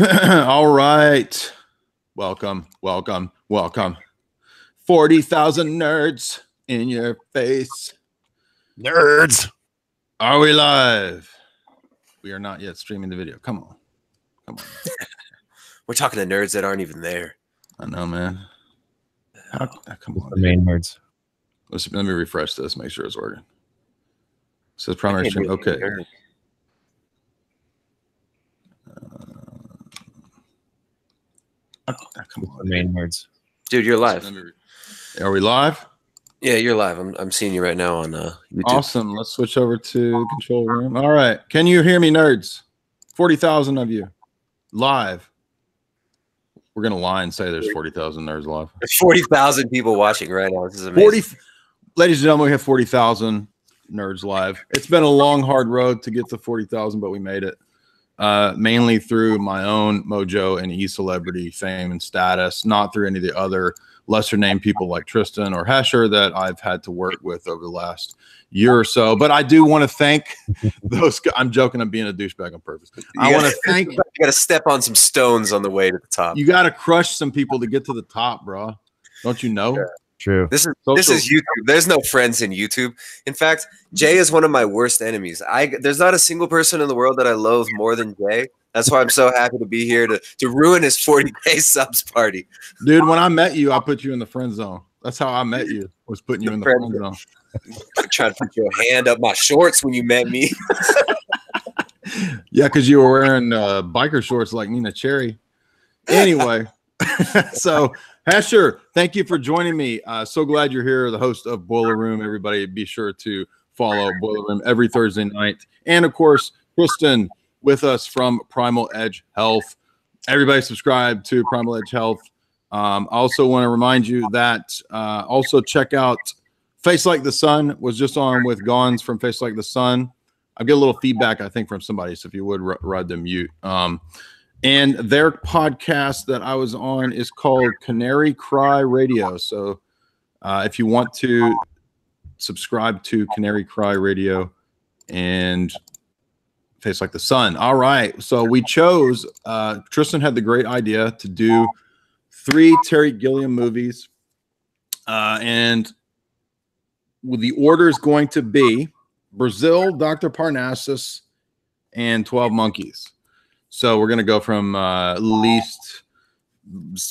All right. Welcome, welcome, welcome. 40,000 nerds in your face. Nerds. Are we live? We are not yet streaming the video. Come on. Come on. We're talking to nerds that aren't even there. I know, man. How, ah, come on. the dude. main words. Let's, let me refresh this, make sure it's working. It says primary stream. Okay. nerd. Come on. main words. Dude, you're live. Let me re- Are we live? Yeah, you're live. I'm, I'm seeing you right now on uh, YouTube. Awesome. Let's switch over to control room. All right. Can you hear me, nerds? 40,000 of you live. We're going to lie and say there's 40,000 nerds live. There's 40,000 people watching right now. This is amazing. 40, ladies and gentlemen, we have 40,000 nerds live. It's been a long, hard road to get to 40,000, but we made it. Uh, mainly through my own mojo and e celebrity fame and status, not through any of the other lesser named people like Tristan or Hesher that I've had to work with over the last year or so. But I do want to thank those. I'm joking. I'm being a douchebag on purpose. I want to thank You got to step on some stones on the way to the top. you. Got to crush some people to get to the top, bro. Don't you know? Yeah. True. This is this is YouTube. There's no friends in YouTube. In fact, Jay is one of my worst enemies. I there's not a single person in the world that I loathe more than Jay. That's why I'm so happy to be here to to ruin his 40k subs party. Dude, when I met you, I put you in the friend zone. That's how I met you. Was putting you in the Friend friend zone. Trying to put your hand up my shorts when you met me. Yeah, because you were wearing uh, biker shorts like Neneh Cherry. Anyway, so Hesher, thank you for joining me. Uh, so glad you're here, the host of Boiler Room. Everybody, be sure to follow Boiler Room every Thursday night, and of course, Tristan with us from Primal Edge Health. Everybody, subscribe to Primal Edge Health. Um, I also want to remind you that uh, also check out Face Like the Sun was just on with Gons from Face Like the Sun. I get a little feedback, I think, from somebody. So if you would r- ride the mute. Um, and their podcast that I was on is called Canary Cry Radio. So uh, if you want to subscribe to Canary Cry Radio and Face Like the Sun. All right. So we chose, uh, Tristan had the great idea to do three Terry Gilliam movies. Uh, and the order is going to be Brazil, Dr. Parnassus, and 12 Monkeys. So we're going to go from uh, least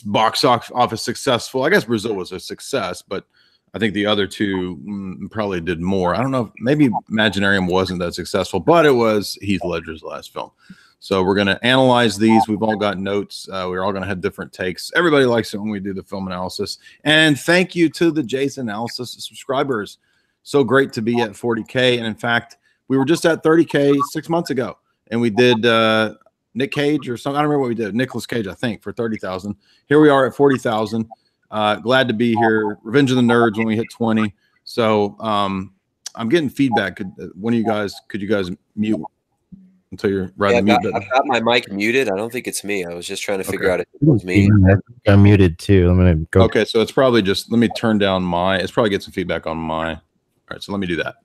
box office successful. I guess Brazil was a success, but I think the other two mm, probably did more. I don't know. If, maybe Imaginarium wasn't that successful, but it was Heath Ledger's last film. So we're going to analyze these. We've all got notes. Uh, we're all going to have different takes. Everybody likes it when we do the film analysis. And thank you to the Jay's Analysis subscribers. So great to be at 40K. And in fact, we were just at 30K six months ago. And we did uh, Nick Cage or something. I don't remember what we did. Nicholas Cage, I think, for 30,000. Here we are at 40,000. Uh, glad to be here. Revenge of the Nerds when we hit 20. So um, I'm getting feedback. Could uh, one of you guys, could you guys mute until you're right Yeah, the I've mute got. I've got my mic muted. I don't think it's me. I was just trying to figure Okay. out if it was me. I'm muted too. I'm gonna go. Okay, so it's probably just let me turn down my. It's probably get some feedback on my. All right, so let me do that.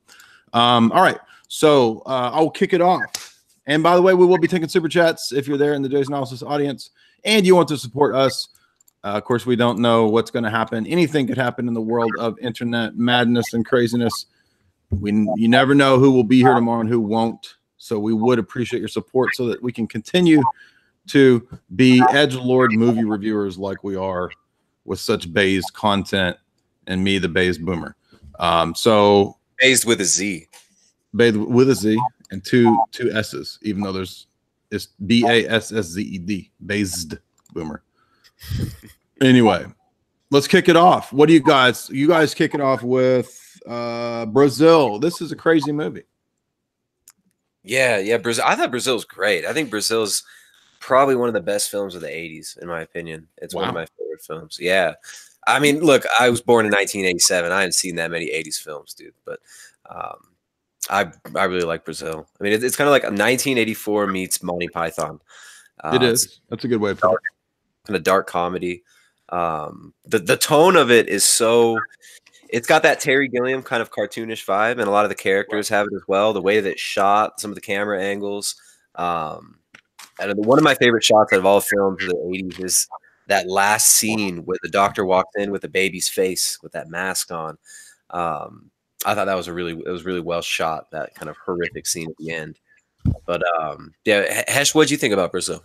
Um, all right, so uh, I'll kick it off. And by the way, we will be taking super chats if you're there in the Jay's Analysis audience and you want to support us. Uh, of course, we don't know what's going to happen. Anything could happen in the world of internet madness and craziness. We you never know who will be here tomorrow and who won't. So we would appreciate your support so that we can continue to be edge lord movie reviewers like we are with such based content and me the based boomer um so Based with a Z. bathed with a z and two two s's even though there's it's b-a-s-s-z-e-d based boomer anyway let's kick it off what do you guys you guys kick it off with uh brazil this is a crazy movie Yeah, yeah. Brazil. I thought Brazil's great. I think Brazil's probably one of the best films of the '80s, in my opinion. It's one of my favorite films. Yeah. I mean, look, I was born in 1987. I hadn't seen that many '80s films, dude. But um, I I really like Brazil. I mean, it, it's kind of like a 1984 meets Monty Python. Uh, it's that's a good way put it kind of dark comedy. Um, the the tone of it is so. It's got that Terry Gilliam kind of cartoonish vibe, and a lot of the characters have it as well. The way that it's shot, some of the camera angles. Um, and one of my favorite shots out of all films of the 80s is that last scene where the doctor walks in with the baby's face with that mask on. Um, I thought that was a really it was really well shot. That kind of horrific scene at the end. But um, yeah, Hesh, what do you think about Brazil?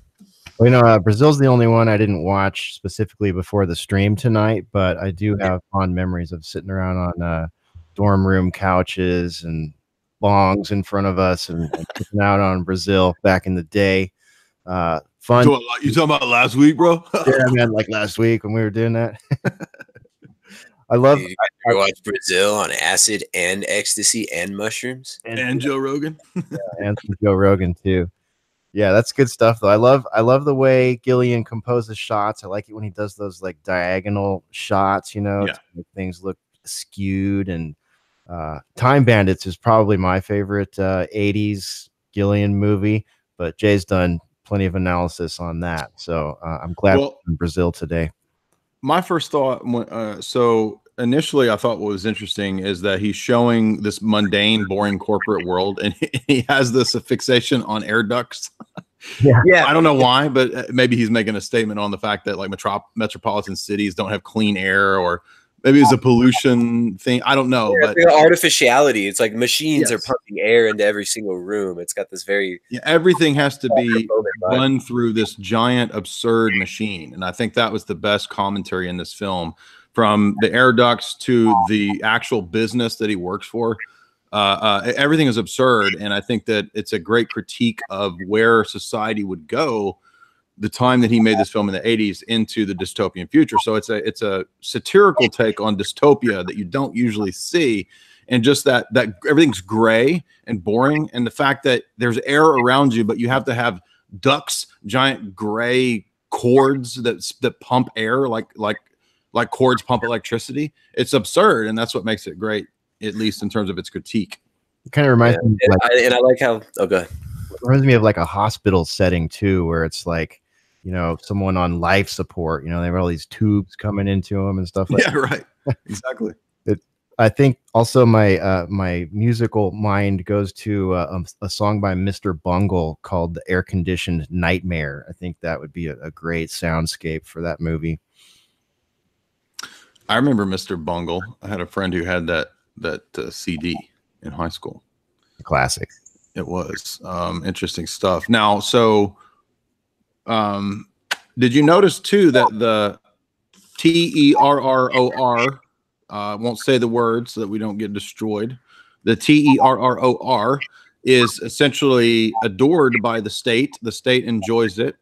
Well, you know, uh, Brazil's the only one I didn't watch specifically before the stream tonight, but I do have fond memories of sitting around on uh, dorm room couches and bongs in front of us and, and sitting out on Brazil back in the day. Uh, fun. You talking about last week, bro? yeah, man, like last week when we were doing that. I love. Dude, I watched Brazil on acid and ecstasy and mushrooms. and, and Joe Rogan. and Joe Rogan too. Yeah, that's good stuff though. I love I love the way Gilliam composes shots. I like it when he does those like diagonal shots, you know, Yeah. to make things look skewed and uh Time Bandits is probably my favorite uh 80s Gilliam movie, but Jay's done plenty of analysis on that. So uh, I'm glad Well- we're in Brazil today. My first thought uh, so initially i thought what was interesting is that he's showing this mundane boring corporate world and he has this fixation on air ducts. Yeah, i don't know why but uh, maybe he's making a statement on the fact that like metrop- metropolitan cities don't have clean air or maybe it's a pollution thing i don't know Yeah, but it's like artificiality. It's like machines Yes. are pumping air into every single room. It's got this very yeah, everything has to be run through this giant absurd machine and i think that was the best commentary in this film from the air ducts to the actual business that he works for uh, uh, everything is absurd and i think that it's a great critique of where society would go the time that he made this film in the 80s into the dystopian future. So it's a it's a satirical take on dystopia that you don't usually see. And just that that everything's gray and boring. And the fact that there's air around you but you have to have ducks, giant gray cords that that pump air like like like cords pump electricity. It's absurd and that's what makes it great at least in terms of its critique. It kind of reminds Yeah, me of and, like, I, and I like how. Oh, go ahead. reminds me of like a hospital setting too, where it's like, you know, someone on life support, you know, they have all these tubes coming into them and stuff like yeah right exactly I think also my uh, my musical mind goes to uh, um, a song by Mr. Bungle called "The Air Conditioned Nightmare." I think that would be a, a great soundscape for that movie. i remember mr bungle i had a friend who had that that uh, cd in high school Classic. It was um, interesting stuff. Now, so um, did you notice too that the T E R R O R uh, won't say the word so that we don't get destroyed. The T E R R O R is essentially adored by the state. The state enjoys it,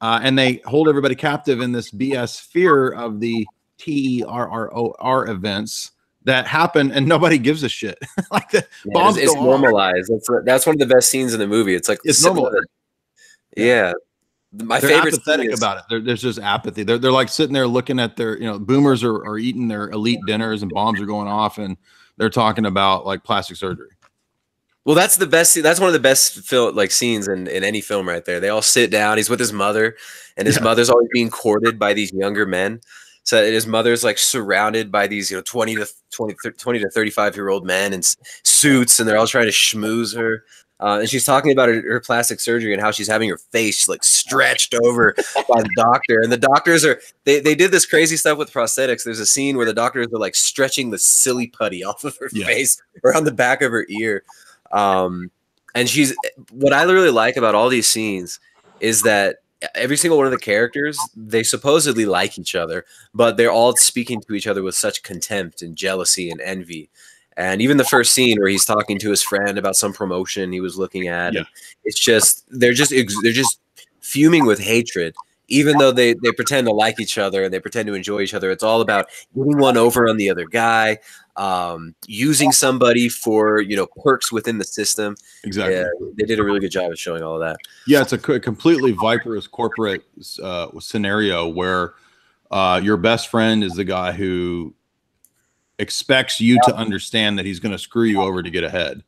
uh, and they hold everybody captive in this BS fear of the T E R R O R events that happen, and nobody gives a shit. like the Yeah, bombs it's, it's normalized. That's that's one of the best scenes in the movie. It's like It's normal. there- Yeah, my they're favorite apathetic is, about it. There- there's just apathy. They're, they're like sitting there looking at their, you know, boomers are, are eating their elite dinners and bombs are going off and they're talking about like plastic surgery. Well, that's the best. That's one of the best film like scenes in, in any film right there. They all sit down. He's with his mother, and his Yeah. mother's always being courted by these younger men. So his mother's like surrounded by these, you know, 20 to 20, 20 to 35 year old men in suits, and they're all trying to schmooze her. Uh, and she's talking about her, her plastic surgery and how she's having her face like stretched over by the doctor. And the doctors are they, they did this crazy stuff with prosthetics. There's a scene where the doctors are like stretching the silly putty off of her Yeah. face around the back of her ear. Um, and she's what I really like about all these scenes is that every single one of the characters they supposedly like each other, but they're all speaking to each other with such contempt and jealousy and envy. And even the first scene where he's talking to his friend about some promotion he was looking at, Yeah. it's just they're just they're just fuming with hatred. Even though they, they pretend to like each other and they pretend to enjoy each other, it's all about getting one over on the other guy, um, using somebody for you know perks within the system. Exactly. Yeah, they did a really good job of showing all of that. Yeah, it's a completely viperous corporate uh, scenario where uh, your best friend is the guy who expects you to understand that he's going to screw you over to get ahead.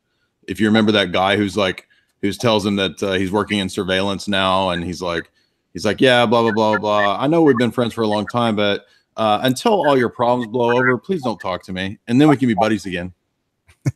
If you remember that guy who's like, who tells him that uh, he's working in surveillance now, and he's like, he's like, yeah, blah blah blah blah. I know we've been friends for a long time, but uh, until all your problems blow over, please don't talk to me, and then we can be buddies again.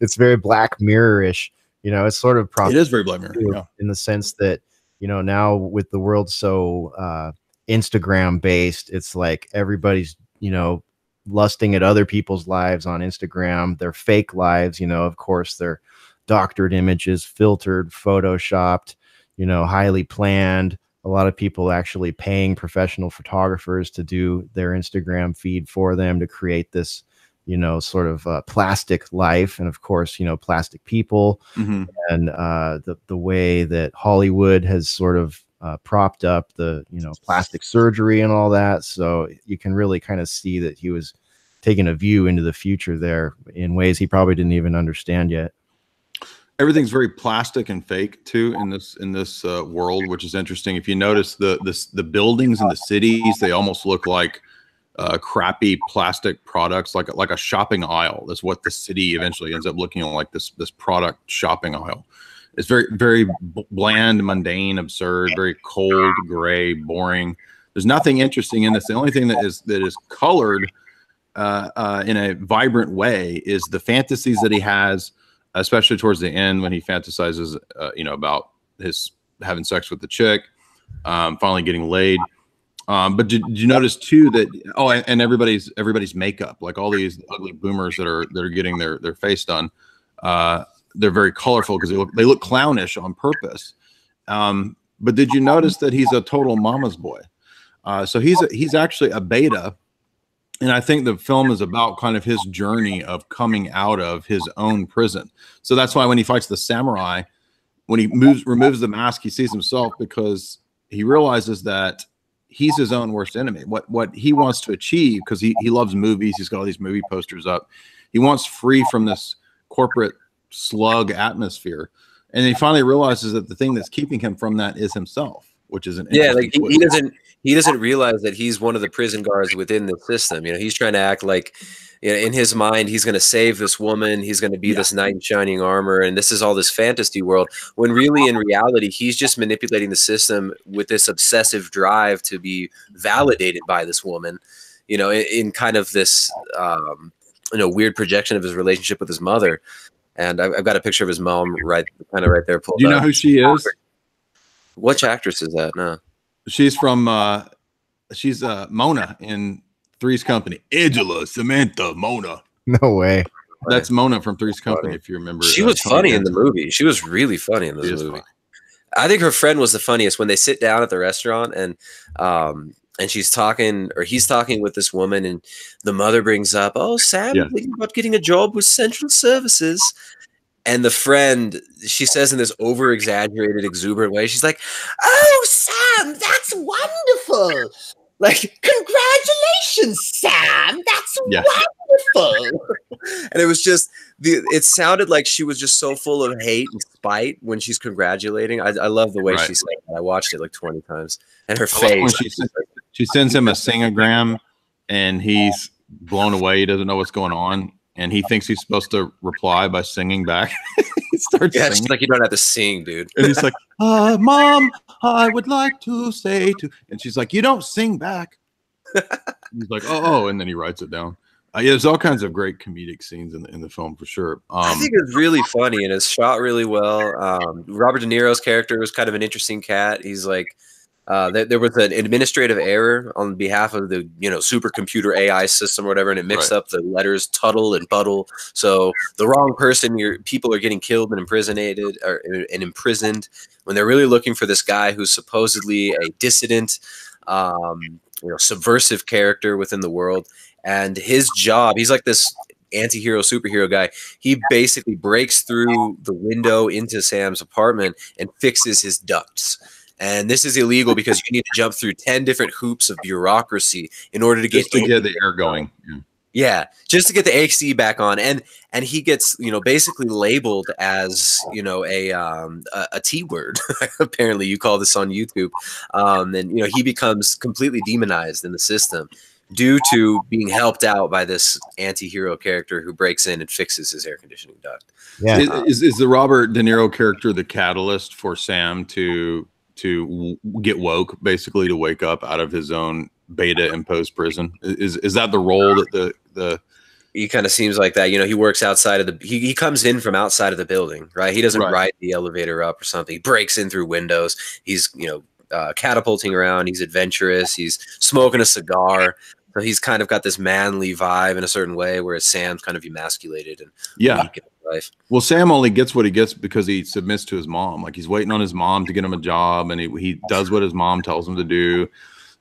It's very Black Mirror-ish. You know, it's sort of It is very Black Mirror. Yeah. in the sense that you know, now with the world so uh, Instagram based, it's like everybody's, you know, lusting at other people's lives on Instagram, their fake lives, you know, of course, they're doctored images, filtered, photoshopped, you know, highly planned. A lot of people actually paying professional photographers to do their Instagram feed for them to create this, you know, sort of uh, plastic life, and of course, you know, plastic people, Mm-hmm. and uh, the the way that Hollywood has sort of uh, propped up the you know plastic surgery and all that. So you can really kind of see that he was taking a view into the future there in ways he probably didn't even understand yet. everything's very plastic and fake too in this in this uh, world which is interesting if you notice the the, the buildings in the cities they almost look like uh, crappy plastic products like like a shopping aisle that's what the city eventually ends up looking like this this product shopping aisle it's very very bland mundane absurd very cold gray boring there's nothing interesting in this the only thing that is that is colored uh, uh, in a vibrant way is the fantasies that he has especially towards the end when he fantasizes, uh, you know, about his having sex with the chick, um, finally getting laid. Um, but did, did you notice too that oh, and, and everybody's everybody's makeup, like all these ugly boomers that are that are getting their their face done, uh, they're very colorful because they look they look clownish on purpose. Um, but did you notice that he's a total mama's boy? Uh, so he's a, he's actually a beta and I think the film is about kind of his journey of coming out of his own prison. So that's why when he fights the samurai, when he moves removes the mask, he sees himself because he realizes that he's his own worst enemy. What what he wants to achieve because he he loves movies, he's got all these movie posters up. He wants free from this corporate slug atmosphere, and he finally realizes that the thing that's keeping him from that is himself, which is an Yeah, like he, he doesn't he doesn't realize that he's one of the prison guards within the system. You know, he's trying to act like you know, in his mind he's going to save this woman, he's going to be Yeah. this knight in shining armor, and this is all this fantasy world. When really, in reality, he's just manipulating the system with this obsessive drive to be validated by this woman. You know, in, in kind of this um, you know weird projection of his relationship with his mother. And I've, I've got a picture of his mom right, kind of right there. Pulled Do you know up. who she is? Which actress is that? No. She's from uh she's uh Mona in Three's Company. Angela, Samantha, Mona. No way. That's Mona from Three's Company, Funny. if you remember. She uh, was funny in the movie. She was really funny in She this movie. funny. I think her friend was the funniest when they sit down at the restaurant and um and she's talking or he's talking with this woman and the mother brings up, "Oh, Sam, Yeah. Thinking about getting a job with Central Services." And the friend, she says in this over exaggerated, exuberant way, she's like, Oh, Sam, that's wonderful. Like, congratulations, Sam. That's Yeah. wonderful. and it was just, the it sounded like she was just so full of hate and spite when she's congratulating. I, I love the way Right. she said it. I watched it like 20 times. And her I face. She sends him a singogram and he's blown away. He doesn't know what's going on. And he thinks he's supposed to reply by singing back. he starts Yeah, singing. like, you don't have to sing, dude. and he's like, uh, Mom, I would like to say to. And she's like, You don't sing back. he's like, Oh, oh. And then he writes it down. Uh, yeah, there's all kinds of great comedic scenes in the, in the film for sure. Um, I think it's really funny and it's shot really well. Um, Robert De Niro's character was kind of an interesting cat. He's like, uh, there, there was an administrative error on behalf of the you know supercomputer AI system or whatever, and it mixed Right. up the letters Tuttle and Buttle. So the wrong person, your people are getting killed and imprisonated or and imprisoned when they're really looking for this guy who's supposedly a dissident, um, you know, subversive character within the world. And his job, he's like this anti-hero superhero guy he basically breaks through the window into Sam's apartment and fixes his ducts. And this is illegal because you need to jump through 10 different hoops of bureaucracy in order to get to get the air going. Yeah. yeah, just to get the AC back on, and and he gets you know basically labeled as you know a um a, a T word. Apparently, you call this on YouTube, um, and you know he becomes completely demonized in the system due to being helped out by this anti-hero character who breaks in and fixes his air conditioning duct. Yeah. Is, is, is the Robert De Niro character the catalyst for Sam to to w- get woke, basically to wake up out of his own beta imposed prison? Is is that the role that the the he kind of seems like that. You know, he works outside of the. He, he comes in from outside of the building, right? He doesn't Right. ride the elevator up or something. He breaks in through windows. He's you know uh, catapulting around. He's adventurous. He's smoking a cigar. So he's kind of got this manly vibe in a certain way, whereas Sam's kind of emasculated and Yeah. weak in life. Well, Sam only gets what he gets because he submits to his mom. Like he's waiting on his mom to get him a job, and he, he does what his mom tells him to do.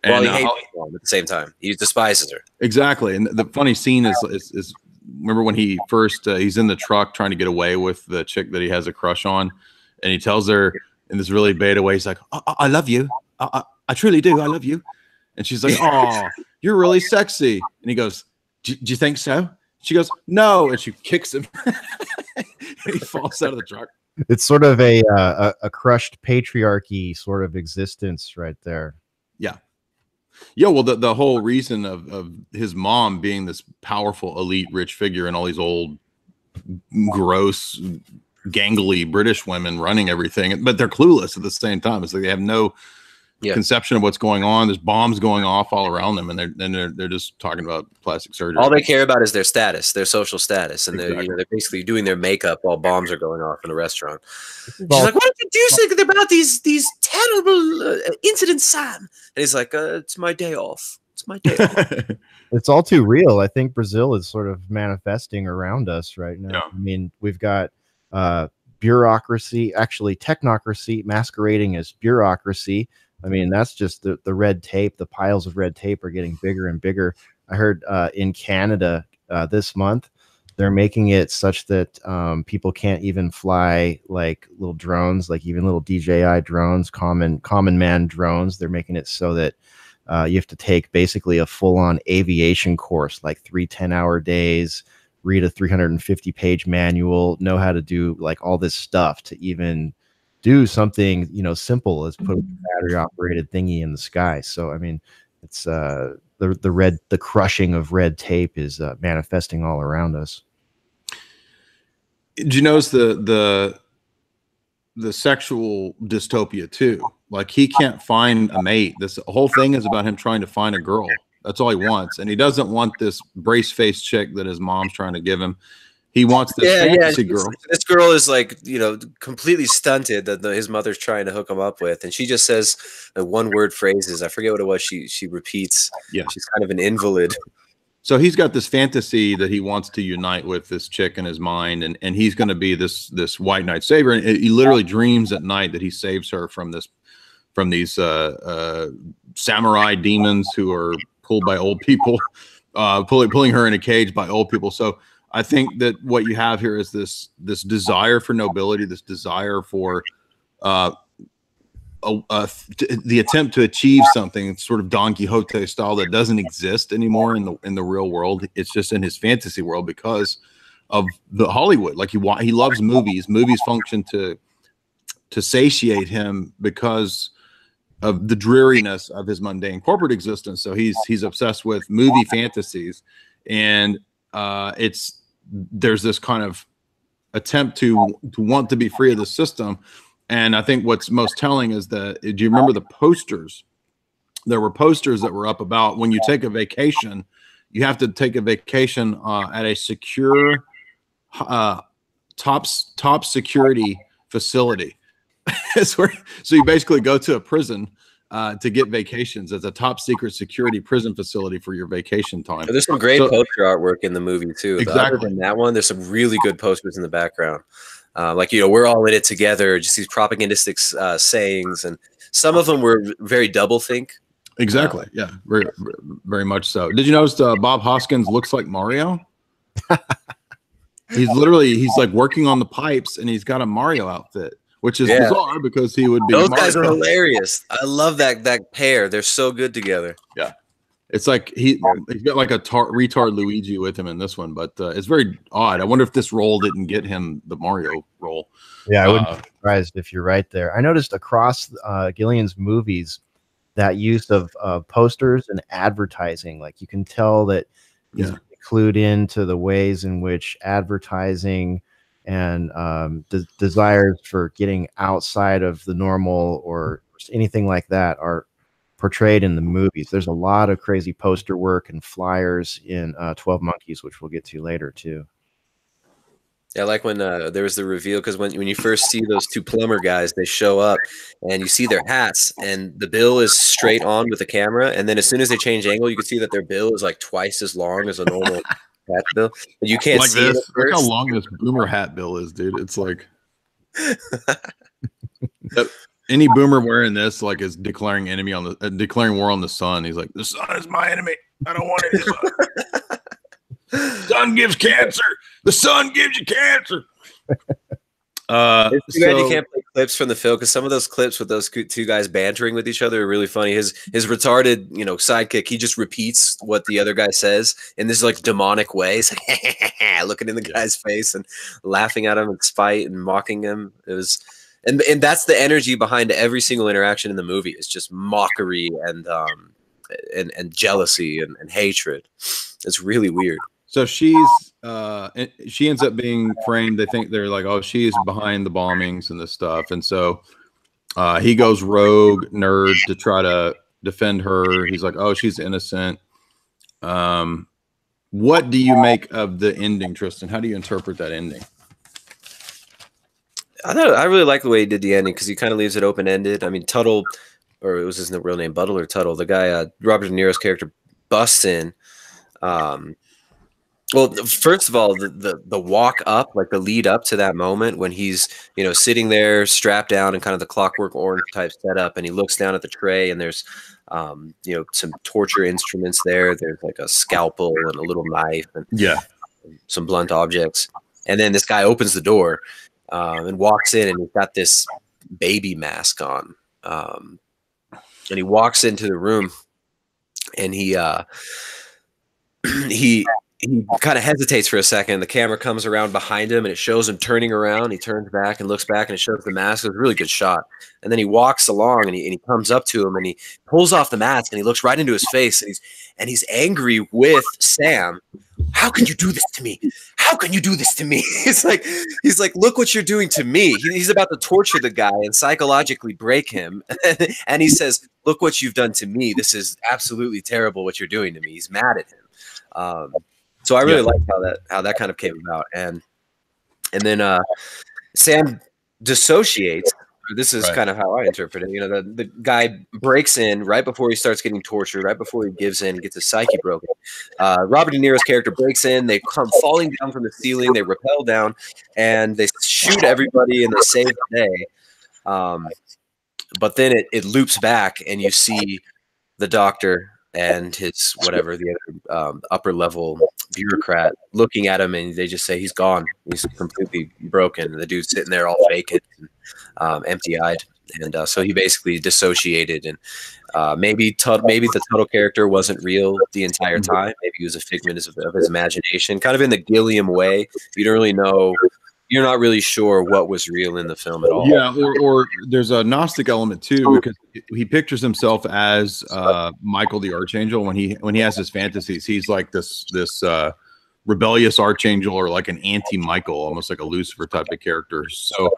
Well, And he uh, hates his mom at the same time. He despises her. exactly. And the funny scene is, is, is remember when he first uh, he's in the truck trying to get away with the chick that he has a crush on, and he tells her in this really beta way, he's like, "I, I- I love you. I, I, I truly do. I love you." And she's like, "Oh, you're really sexy." And he goes, "Do do you think so?" She goes, "No," and she kicks him. he falls out of the truck. It's sort of a, uh, a a crushed patriarchy sort of existence right there. Yeah. Yeah, well, the, the whole reason of, of his mom being this powerful, elite, rich figure and all these old, gross, gangly British women running everything, but they're clueless at the same time. It's like they have no Yeah. conception of what's going on. There's bombs going off all around them, and they're and they're, they're just talking about plastic surgery. All they care about is their status, their social status, and they're you know they're basically doing their makeup while bombs are going off in a restaurant. She's like, "What did you think about these these terrible uh, incidents, Sam?" And he's like, uh, "It's my day off. It's my day off." it's all too real. I think Brazil is sort of manifesting around us right now. Yeah. I mean, we've got uh, bureaucracy, actually technocracy masquerading as bureaucracy. I mean, that's just the, the red tape. The piles of red tape are getting bigger and bigger. I heard uh, in Canada uh, this month, they're making it such that um, people can't even fly like little drones, like even little DJI drones, common common man drones. They're making it so that uh, you have to take basically a full on aviation course, like three 10 hour days, read a 350 page manual, know how to do like all this stuff to even do something, you know, simple as put a battery operated thingy in the sky. So, I mean, it's uh, the, the red, the crushing of red tape is uh, manifesting all around us. Do you notice the the the sexual dystopia too? Like he can't find a mate. This whole thing is about him trying to find a girl. That's all he wants, and he doesn't want this brace face chick that his mom's trying to give him. He wants this yeah, yeah. fantasy this- girl. This girl is like you know completely stunted that the, his mother's trying to hook him up with, and she just says one word phrases. I forget what it was. She she repeats. Yeah. she's kind of an invalid. So he's got this fantasy that he wants to unite with this chick in his mind, and and he's going to be this this white knight savior. And he literally dreams at night that he saves her from this from these uh, uh, samurai demons who are pulled by old people, uh, pulling pulling her in a cage by old people. So I think that what you have here is this this desire for nobility, this desire for uh, a, a, the attempt to achieve something sort of Don Quixote style that doesn't exist anymore in the in the real world. It's just in his fantasy world because of the Hollywood. Like he he loves movies. Movies function to to satiate him because of the dreariness of his mundane corporate existence. So he's he's obsessed with movie fantasies, and uh, it's there's this kind of attempt to to want to be free of the system. And I think what's most telling is that do you remember the posters? There were posters that were up about when you take a vacation, you have to take a vacation uh, at a secure, uh, top top security facility. so you basically go to a prison uh, to get vacations. It's a top secret security prison facility for your vacation time. There's some great So- poster artwork in the movie too. The- Other Exactly. than that one, there's some really good posters in the background. Uh, like you know, we're all in it together. Just these propagandistic uh, sayings, and some of them were very double think. Exactly. Yeah. Very, very much so. Did you notice uh, Bob Hoskins looks like Mario? he's literally he's like working on the pipes and he's got a Mario outfit, which is Yeah. bizarre because he would be. Those guys are hilarious. I love that that pair. They're so good together. Yeah, it's like he he's got like a tar- retard Luigi with him in this one, but uh, it's very odd. I wonder if this role didn't get him the Mario role. Yeah, I wouldn't Uh, be surprised if you're right there. I noticed across uh, Gilliam's movies that use of uh, posters and advertising. Like you can tell that he's Yeah. clued into the ways in which advertising and um, de- desires for getting outside of the normal or anything like that are portrayed in the movies. There's a lot of crazy poster work and flyers in uh, Twelve Monkeys, which we'll get to later too. Yeah, like when uh, there was the reveal because when when you first see those two plumber guys, they show up and you see their hats, and the bill is straight on with the camera, and then as soon as they change angle, you can see that their bill is like twice as long as a normal hat bill. You can't like see this. it. Look how long this boomer hat bill is, dude. It's like any boomer wearing this like is declaring enemy on the uh, declaring war on the sun. He's like, the sun is my enemy. I don't want any sun. sun gives cancer. The sun gives you cancer. Uh, It's too bad you can't play clips from the film because some of those clips with those two guys bantering with each other are really funny. His his retarded, you know, sidekick, he just repeats what the other guy says in this like demonic way. He's like looking in the guy's face and laughing at him in spite and mocking him. It was and and that's the energy behind every single interaction in the movie. It's just mockery and um and, and jealousy and, and hatred. It's really weird. So she's uh and she ends up being framed. They think they're like, oh, she's behind the bombings and this stuff. And so uh he goes rogue nerd to try to defend her. He's like, oh, she's innocent. Um what do you make of the ending, Tristan? How do you interpret that ending? I thought I really like the way he did the ending because he kind of leaves it open ended. I mean, Tuttle, or it was his real name, Buttle or Tuttle, the guy, uh, Robert De Niro's character, busts in. Um, well, first of all, the, the the walk up, like the lead up to that moment when he's you know sitting there strapped down in kind of the Clockwork Orange type setup, and he looks down at the tray, and there's um, you know some torture instruments there. There's like a scalpel and a little knife, and Yeah. some blunt objects. And then this guy opens the door um, and walks in, and he's got this baby mask on. Um, and he walks into the room, and he uh, he he kind of hesitates for a second. The camera comes around behind him, and it shows him turning around. He turns back and looks back, and it shows the mask. It's a really good shot. And then he walks along, and he, and he comes up to him, and he pulls off the mask, and he looks right into his face, and he's and he's angry with Sam. How can you do this to me? How can you do this to me? He's like, he's like, look what you're doing to me. He- He's about to torture the guy and psychologically break him. and he says, look what you've done to me. This is absolutely terrible what you're doing to me. He's mad at him. Um, so I really Yeah. like how that how that kind of came about. And and then uh, Sam dissociates. This is Right. kind of how I interpret it. You know, the, the guy breaks in right before he starts getting tortured, right before he gives in, gets his psyche broken. Uh, Robert De Niro's character breaks in. They come falling down from the ceiling. They rappel down, and they shoot everybody, and they save the day. Um, but then it, it loops back, and you see the doctor and his whatever the other um, upper level bureaucrat looking at him, and they just say he's gone. He's completely broken. The dude's sitting there all vacant, and, um, empty-eyed, and uh, so he basically dissociated. And uh, maybe maybe the Tuttle character wasn't real the entire time. Maybe he was a figment of, of his imagination, kind of in the Gilliam way. You don't really know. You're not really sure what was real in the film at all. Yeah, or, or there's a Gnostic element too because he pictures himself as uh, Michael the Archangel when he when he has his fantasies. He's like this this uh, rebellious archangel or like an anti Michael, almost like a Lucifer type of character. So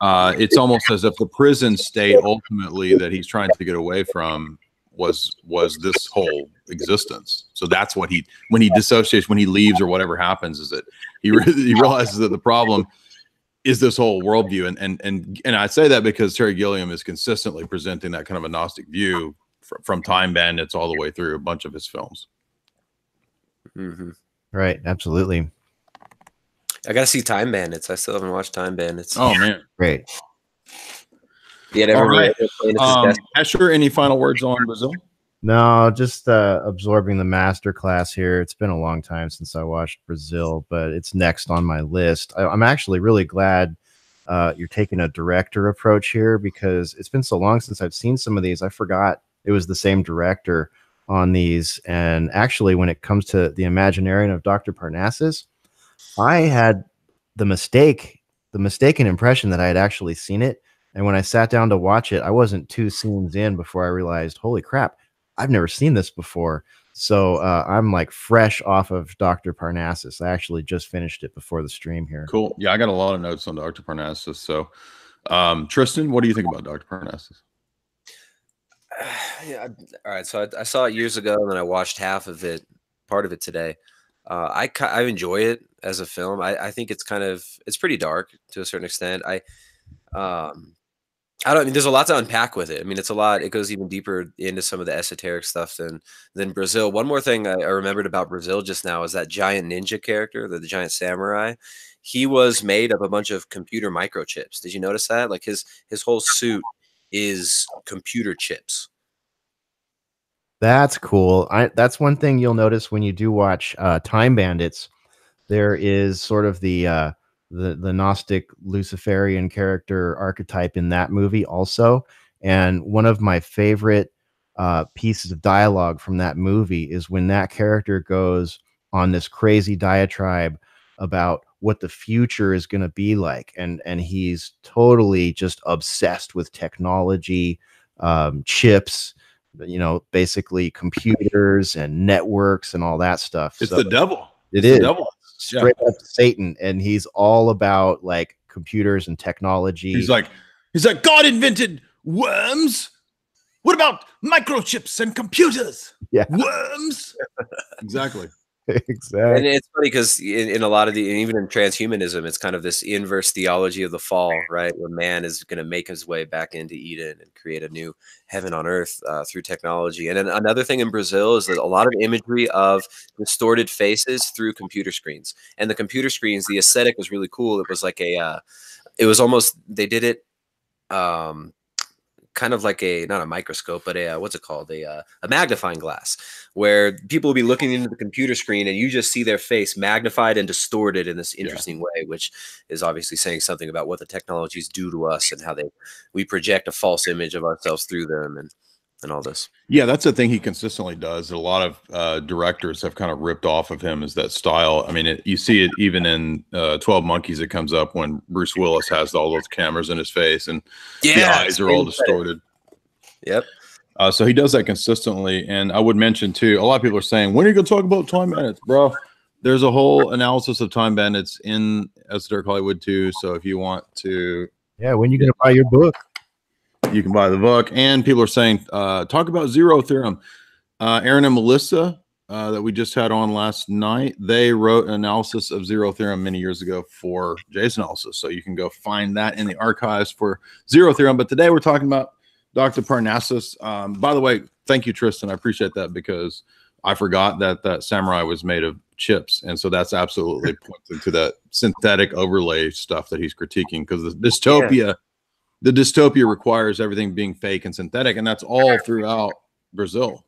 uh, it's almost as if the prison state ultimately that he's trying to get away from was was this whole existence. So that's what he when he dissociates when he leaves or whatever happens is that he re- he realizes that the problem is this whole worldview and and and and I say that because Terry Gilliam is consistently presenting that kind of a Gnostic view fr- from Time Bandits all the way through a bunch of his films. hmm Right. Absolutely. I gotta see Time Bandits. I still haven't watched Time Bandits. Oh man, Great. Yeah, all everybody. right. um, Hesher, any final words on Brazil? No, just uh, absorbing the master class here. It's been a long time since I watched Brazil, but it's next on my list. I, I'm actually really glad uh, you're taking a director approach here because it's been so long since I've seen some of these. I forgot it was the same director on these. And actually, when it comes to the Imaginarium of Dr. Parnassus, I had the mistake, the mistaken impression that I had actually seen it. And when I sat down to watch it, I wasn't two scenes in before I realized, holy crap, I've never seen this before. So uh, I'm like fresh off of Dr. Parnassus. I actually just finished it before the stream here. Cool. Yeah, I got a lot of notes on Dr. Parnassus. So, um, Tristan, what do you think about Dr. Parnassus? yeah. All right. So I, I, saw it years ago, and then I watched half of it, part of it today. Uh, I I enjoy it as a film. I, I think it's kind of it's pretty dark to a certain extent. I um I don't I mean there's a lot to unpack with it. I mean it's a lot. It goes even deeper into some of the esoteric stuff than than Brazil. One more thing I, I remembered about Brazil just now is that giant ninja character, the, the giant samurai. He was made of a bunch of computer microchips. Did you notice that? Like his his whole suit is computer chips. That's cool. I, that's one thing you'll notice when you do watch uh, Time Bandits. There is sort of the uh, the the Gnostic Luciferian character archetype in that movie also, and one of my favorite uh, pieces of dialogue from that movie is when that character goes on this crazy diatribe about what the future is going to be like. And and he's totally just obsessed with technology um, chips you know basically computers and networks and all that stuff. It's so the devil. It it's is. devil. Straight yeah. up satan and he's all about like computers and technology. He's like he's like god invented worms. What about microchips and computers? Yeah. Worms? Exactly exactly. And it's funny because in, in, a lot of the, even in transhumanism, it's kind of this inverse theology of the fall, right? Where man is going to make his way back into Eden and create a new heaven on earth uh, through technology. And then another thing in Brazil is that a lot of imagery of distorted faces through computer screens. And the computer screens, the aesthetic was really cool. It was like a, uh, it was almost, they did it um kind of like a not a microscope, but a uh, what's it called? A uh, a magnifying glass, where people will be looking into the computer screen and you just see their face magnified and distorted in this interesting yeah. way, which is obviously saying something about what the technologies do to us and how they we project a false image of ourselves through them and and all this. Yeah, that's the thing he consistently does. A lot of uh, directors have kind of ripped off of him is that style. I mean, it, you see it even in uh, Twelve Monkeys. It comes up when Bruce Willis has all those cameras in his face and yeah, the eyes are all distorted. Yep. Uh, so he does that consistently. And I would mention too, a lot of people are saying, when are you going to talk about time bandits, bro? There's a whole analysis of time bandits in Esoteric Hollywood too. So if you want to, yeah, when are you going to buy your book? You can buy the book. And people are saying, uh, talk about zero theorem. Uh, Aaron and Melissa, uh, that we just had on last night, they wrote an analysis of zero theorem many years ago for Jay's analysis. So you can go find that in the archives for zero theorem. But today we're talking about Dr. Parnassus. Um, by the way, thank you, Tristan. I appreciate that because I forgot that that samurai was made of chips, and so that's absolutely pointing to that synthetic overlay stuff that he's critiquing because the dystopia. Yeah the dystopia requires everything being fake and synthetic, and that's all throughout Brazil.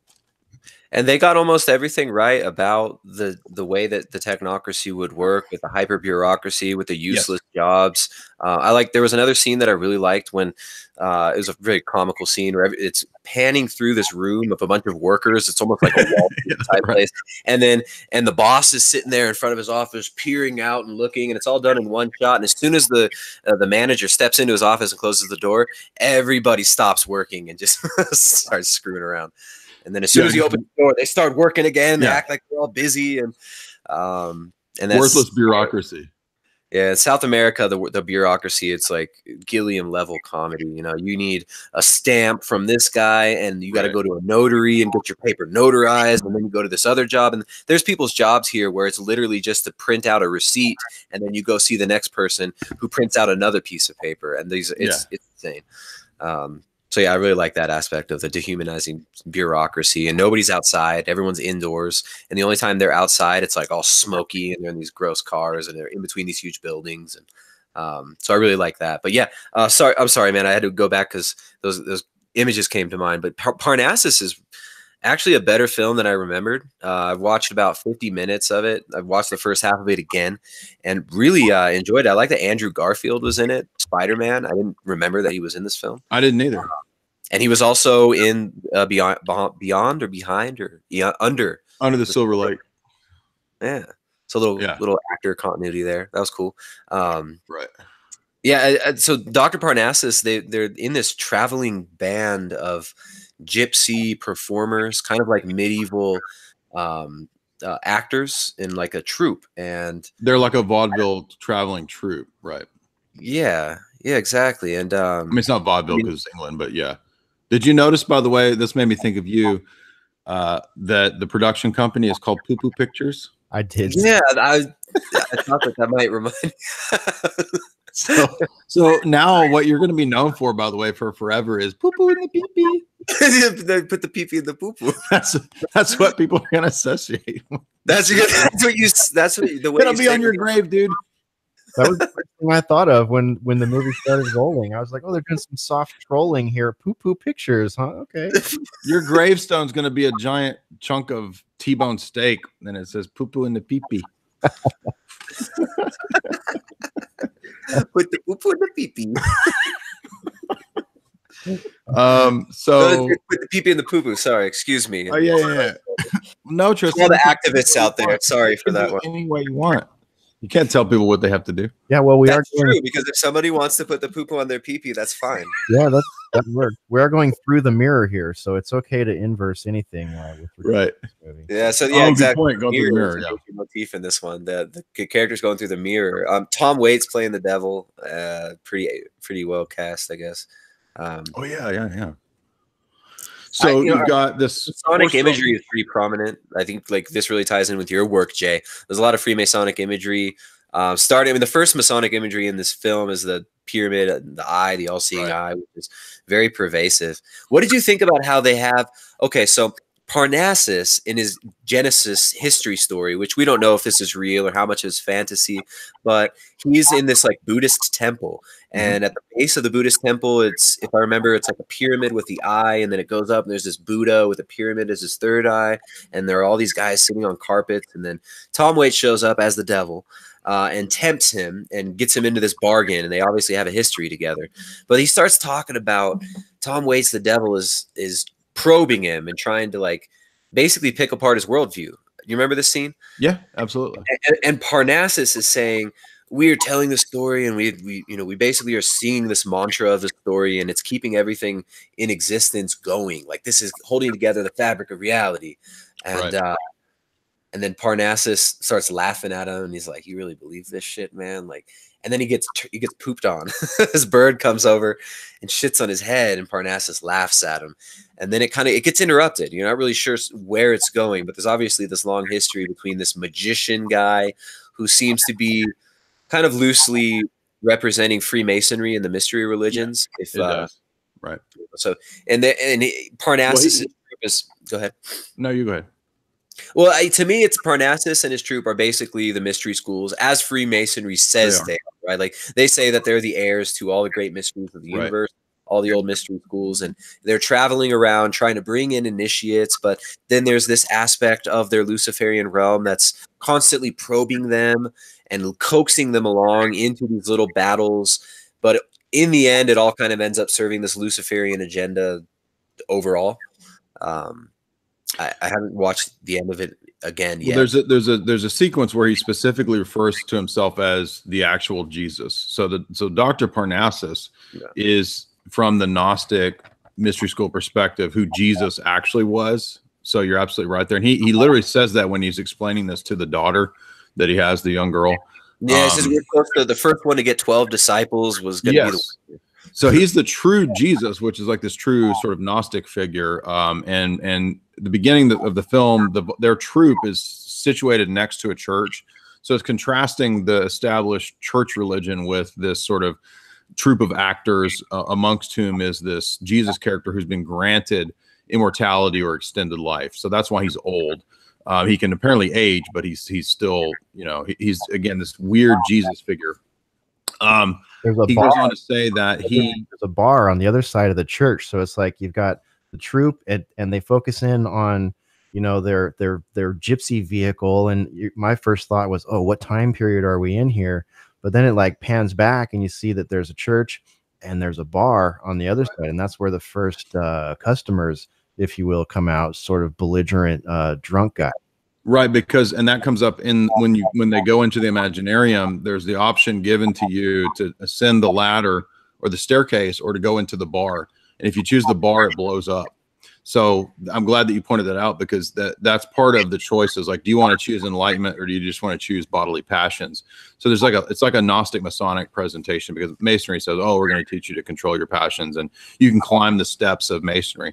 And they got almost everything right about the the way that the technocracy would work with the hyper bureaucracy, with the useless yes. jobs. Uh, I like. There was another scene that I really liked when uh, it was a very comical scene where it's panning through this room of a bunch of workers. It's almost like a wall type right. place, and then and the boss is sitting there in front of his office, peering out and looking, and it's all done in one shot. And as soon as the uh, the manager steps into his office and closes the door, everybody stops working and just starts screwing around. And then as soon yeah. as you open the door, they start working again. They yeah. act like they're all busy and um and that's worthless bureaucracy. Yeah, in South America, the the bureaucracy, it's like Gilliam level comedy. You know, you need a stamp from this guy, and you got to right. go to a notary and get your paper notarized, and then you go to this other job. And there's people's jobs here where it's literally just to print out a receipt, and then you go see the next person who prints out another piece of paper. And these, it's yeah. it's insane. Um, so yeah, I really like that aspect of the dehumanizing bureaucracy. And nobody's outside; everyone's indoors. And the only time they're outside, it's like all smoky, and they're in these gross cars, and they're in between these huge buildings. And um, so I really like that. But yeah, uh, sorry, I'm sorry, man. I had to go back because those those images came to mind. But Par- Parnassus is actually a better film than I remembered. Uh, I've watched about 50 minutes of it. I've watched the first half of it again and really uh, enjoyed it. I like that Andrew Garfield was in it, Spider Man. I didn't remember that he was in this film. I didn't either. Uh, and he was also in uh, beyond beyond or behind or yeah, under under the, the Silver Lake. Yeah, so a little yeah. little actor continuity there. That was cool. Um, right. Yeah. So Dr. Parnassus, they they're in this traveling band of gypsy performers, kind of like medieval um, uh, actors in like a troupe, and they're like a vaudeville traveling troupe, right? Yeah. Yeah. Exactly. And um, I mean, it's not vaudeville because I mean, it's England, but yeah. Did you notice, by the way, this made me think of you, uh, that the production company is called Poo Poo Pictures? I did. Yeah, I, I thought that that might remind. So, so now what you're going to be known for, by the way, for forever is poo poo in the pee pee. they put the pee pee in the poo poo. That's that's what people are going to associate. That's, your, that's what you. That's what you, the way. It'll you be on your grave, dude. That was the first thing I thought of when when the movie started rolling. I was like, oh, they're doing some soft trolling here. Poo poo pictures, huh? Okay. Your gravestone's going to be a giant chunk of T-bone steak, and it says poo poo in the pee pee. Put the poo poo in the pee pee. Um. So, Put the pee pee in the poo poo. Sorry, excuse me. oh yeah, yeah, yeah. No, Tristan. All the activists out there. Sorry for that one. it Any way you want. You can't tell people what they have to do. Yeah, well, we That's are going, true because if somebody wants to put the poo poo on their pee pee, that's fine. yeah, that's that worked. We are going through the mirror here, so it's okay to inverse anything uh, with Right. to this movie. Yeah. So Oh, yeah, good exactly. point. Go through the Mirror mirror. is a Yeah. motif in this one. The the character's going through the mirror. Um, Tom Waits playing the devil. Uh, pretty pretty well cast, I guess. Um, Oh yeah, yeah, yeah. So you you've got this Masonic imagery is pretty prominent. I think like this really ties in with your work, Jay. There's a lot of Freemasonic imagery. Um, starting, I mean, the first Masonic imagery in this film is the pyramid, uh, the eye, the all-seeing Right. eye, which is very pervasive. What did you think about how they have? Okay, so Parnassus in his Genesis history story, which we don't know if this is real or how much is fantasy, but he's in this like Buddhist temple, and at the base of the Buddhist temple, it's if I remember, it's like a pyramid with the eye, and then it goes up, and there's this Buddha with a pyramid as his third eye, and there are all these guys sitting on carpets, and then Tom Waits shows up as the devil. Uh, and tempts him and gets him into this bargain, and they obviously have a history together. But he starts talking about Tom Waits, the devil, is is probing him and trying to like basically pick apart his worldview. You remember this scene? Yeah, absolutely. and, and Parnassus is saying we are telling the story and we we you know we basically are seeing this mantra of the story and it's keeping everything in existence going like this is holding together the fabric of reality and Right. uh and then Parnassus starts laughing at him and he's like you really believe this shit man like and then he gets he gets pooped on this bird comes over and shits on his head and Parnassus laughs at him and then it kind of it gets interrupted you're not really sure where it's going but there's obviously this long history between this magician guy who seems to be kind of loosely representing freemasonry and the mystery religions if It uh, does. Right. so and the, and parnassus he- is go ahead No, you go ahead. well I, to me it's parnassus and his troop are basically the mystery schools as freemasonry says are. they are right like they say that they're the heirs to all the great mysteries of the Right. universe all the old mystery schools and they're traveling around trying to bring in initiates but then there's this aspect of their luciferian realm that's constantly probing them and coaxing them along into these little battles but in the end it all kind of ends up serving this luciferian agenda overall um i, I haven't watched the end of it again Well, there's a there's a there's a sequence where he specifically refers to himself as the actual Jesus. So the so Dr. Parnassus Yeah. is from the Gnostic mystery school perspective who Jesus actually was. So you're absolutely right there. And he he literally says that when he's explaining this to the daughter that he has, the young girl. yeah it says um, we're close to the first one to get 12 disciples was going to be the Yes. So he's the true Jesus, which is like this true sort of Gnostic figure. Um, and and the beginning of the film, the, their troop is situated next to a church, so it's contrasting the established church religion with this sort of troop of actors, uh, amongst whom is this Jesus character who's been granted immortality or extended life. So that's why he's old. Uh, he can apparently age, but he's he's still you know he- he's again this weird Jesus figure. Um, There's a he bar. goes on to say that he there's a bar on the other side of the church, so it's like you've got the troop, and, and they focus in on you know their their their gypsy vehicle. And my first thought was, oh, what time period are we in here? But then it like pans back, and you see that there's a church and there's a bar on the other side, and that's where the first uh, customers, if you will, come out, sort of belligerent uh, drunk guy. Right because and that comes up in when you when they go into the imaginarium there's the option given to you to ascend the ladder or the staircase or to go into the bar and if you choose the bar it blows up So I'm glad that you pointed that out because that that's part of the choices. Like, do you want to choose enlightenment or do you just want to choose bodily passions? So there's like a it's like a Gnostic Masonic presentation because Masonry says, oh, we're going to teach you to control your passions and you can climb the steps of Masonry.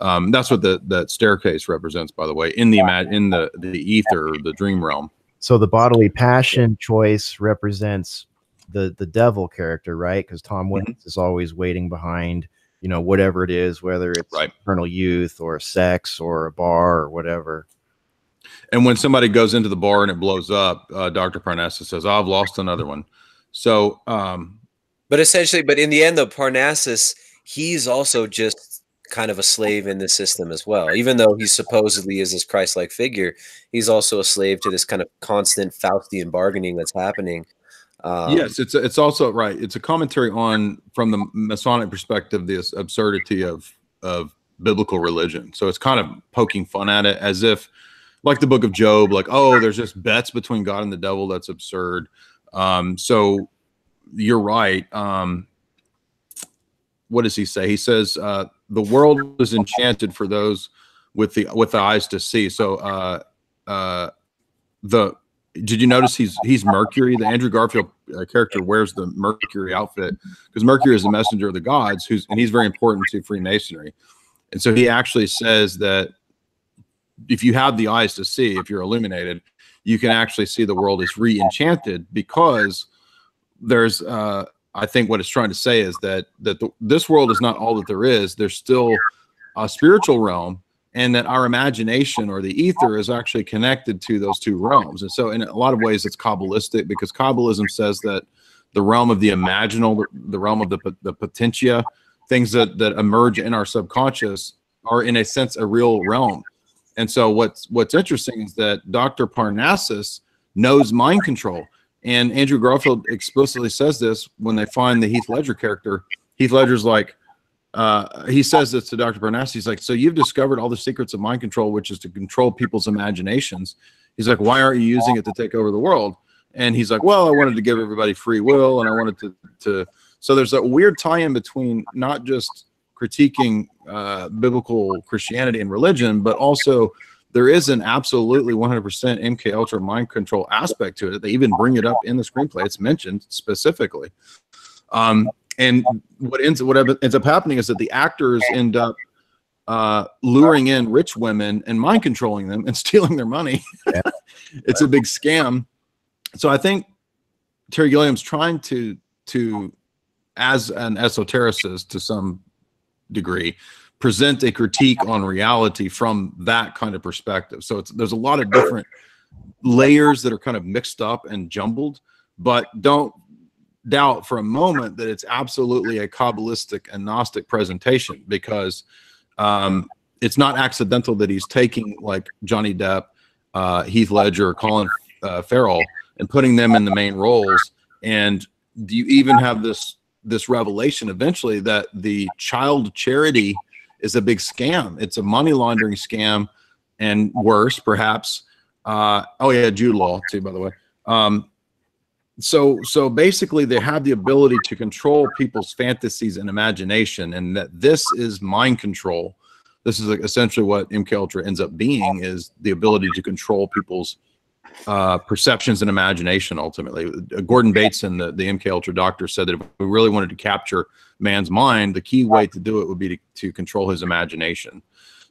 Um, that's what the that staircase represents, by the way, in the in the the ether, the dream realm. So the bodily passion choice represents the the devil character, right? Because Tom Waits mm-hmm. is always waiting behind you know, whatever it is, whether it's right. eternal youth or sex or a bar or whatever. And when somebody goes into the bar and it blows up, uh, Dr. Parnassus says, oh, I've lost another one. So, um, but essentially, but in the end, though, Parnassus, he's also just kind of a slave in the system as well. Even though he supposedly is this Christ like figure, he's also a slave to this kind of constant Faustian bargaining that's happening um, yes, it's it's also right. It's a commentary on from the Masonic perspective the absurdity of of biblical religion. So it's kind of poking fun at it as if, like the Book of Job, like oh, there's just bets between God and the devil. That's absurd. Um, so you're right. Um, what does he say? He says uh, the world is enchanted for those with the with the eyes to see. So uh, uh, the did you notice he's he's Mercury? The Andrew Garfield uh, character wears the Mercury outfit because Mercury is the messenger of the gods, who's and he's very important to Freemasonry. And so he actually says that if you have the eyes to see, if you're illuminated, you can actually see the world is re-enchanted because there's uh, I think what it's trying to say is that that the, this world is not all that there is. There's still a spiritual realm and that our imagination or the ether is actually connected to those two realms. And so, in a lot of ways, it's Kabbalistic because Kabbalism says that the realm of the imaginal, the realm of the, the potentia, things that, that emerge in our subconscious are, in a sense, a real realm. And so, what's what's interesting is that Dr. Parnassus knows mind control. And Andrew Garfield explicitly says this when they find the Heath Ledger character. Heath Ledger's like, uh, he says this to Dr. Parnassus. He's like, So you've discovered all the secrets of mind control, which is to control people's imaginations. He's like, Why aren't you using it to take over the world? And he's like, Well, I wanted to give everybody free will and I wanted to, to. So there's a weird tie in between not just critiquing uh, biblical Christianity and religion, but also there is an absolutely 100% MK Ultra mind control aspect to it. They even bring it up in the screenplay. It's mentioned specifically. Um, and what ends what ends up happening is that the actors end up uh, luring in rich women and mind controlling them and stealing their money. Yeah. it's a big scam. So I think Terry Gilliam's trying to to as an esotericist to some degree present a critique on reality from that kind of perspective. So it's there's a lot of different layers that are kind of mixed up and jumbled, but don't doubt for a moment that it's absolutely a Kabbalistic and Gnostic presentation because um, it's not accidental that he's taking like Johnny Depp, uh, Heath Ledger, Colin uh, Farrell, and putting them in the main roles. And do you even have this this revelation eventually that the child charity is a big scam? It's a money laundering scam, and worse, perhaps. Uh, oh yeah, Jude Law too, by the way. Um, so so basically they have the ability to control people's fantasies and imagination and that this is mind control this is essentially what mk ultra ends up being is the ability to control people's uh, perceptions and imagination ultimately uh, gordon bateson the, the mk ultra doctor said that if we really wanted to capture man's mind the key way to do it would be to, to control his imagination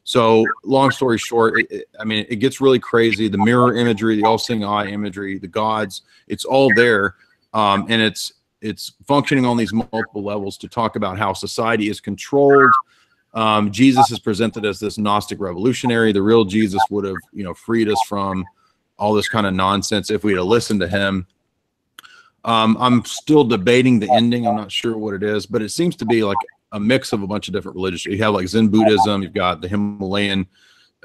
so, long story short, it, it, I mean, it gets really crazy. The mirror imagery, the all-seeing eye imagery, the gods, it's all there, um, and it's it's functioning on these multiple levels to talk about how society is controlled. Um, Jesus is presented as this Gnostic revolutionary. The real Jesus would have, you know, freed us from all this kind of nonsense if we had listened to him. Um, I'm still debating the ending. I'm not sure what it is, but it seems to be like a mix of a bunch of different religions. You have like Zen Buddhism, you've got the Himalayan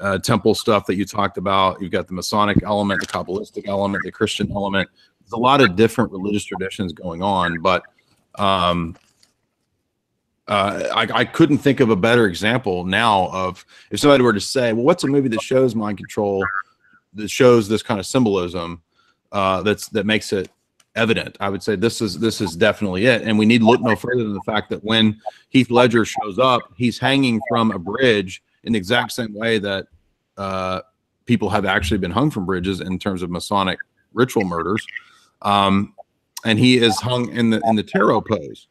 uh, temple stuff that you talked about, you've got the Masonic element, the Kabbalistic element, the Christian element. There's a lot of different religious traditions going on, but um, uh, I, I, couldn't think of a better example now of if somebody were to say, well, what's a movie that shows mind control, that shows this kind of symbolism uh, that's that makes it evident. I would say this is this is definitely it, and we need look no further than the fact that when Heath Ledger shows up, he's hanging from a bridge, in the exact same way that uh, people have actually been hung from bridges in terms of Masonic ritual murders. Um, and he is hung in the in the tarot pose,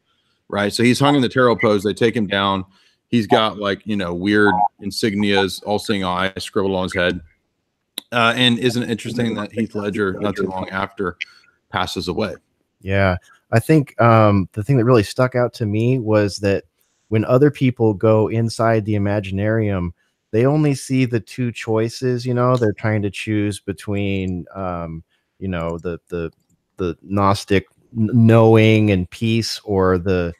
right? So he's hung in the tarot pose. They take him down. He's got like you know weird insignias, all seeing eye scribbled on his head. Uh, and isn't it interesting that Heath Ledger, not too long after, passes away? Yeah, I think um, the thing that really stuck out to me was that when other people go inside the Imaginarium, they only see the two choices. You know, they're trying to choose between, um, you know, the the the Gnostic knowing and peace, or the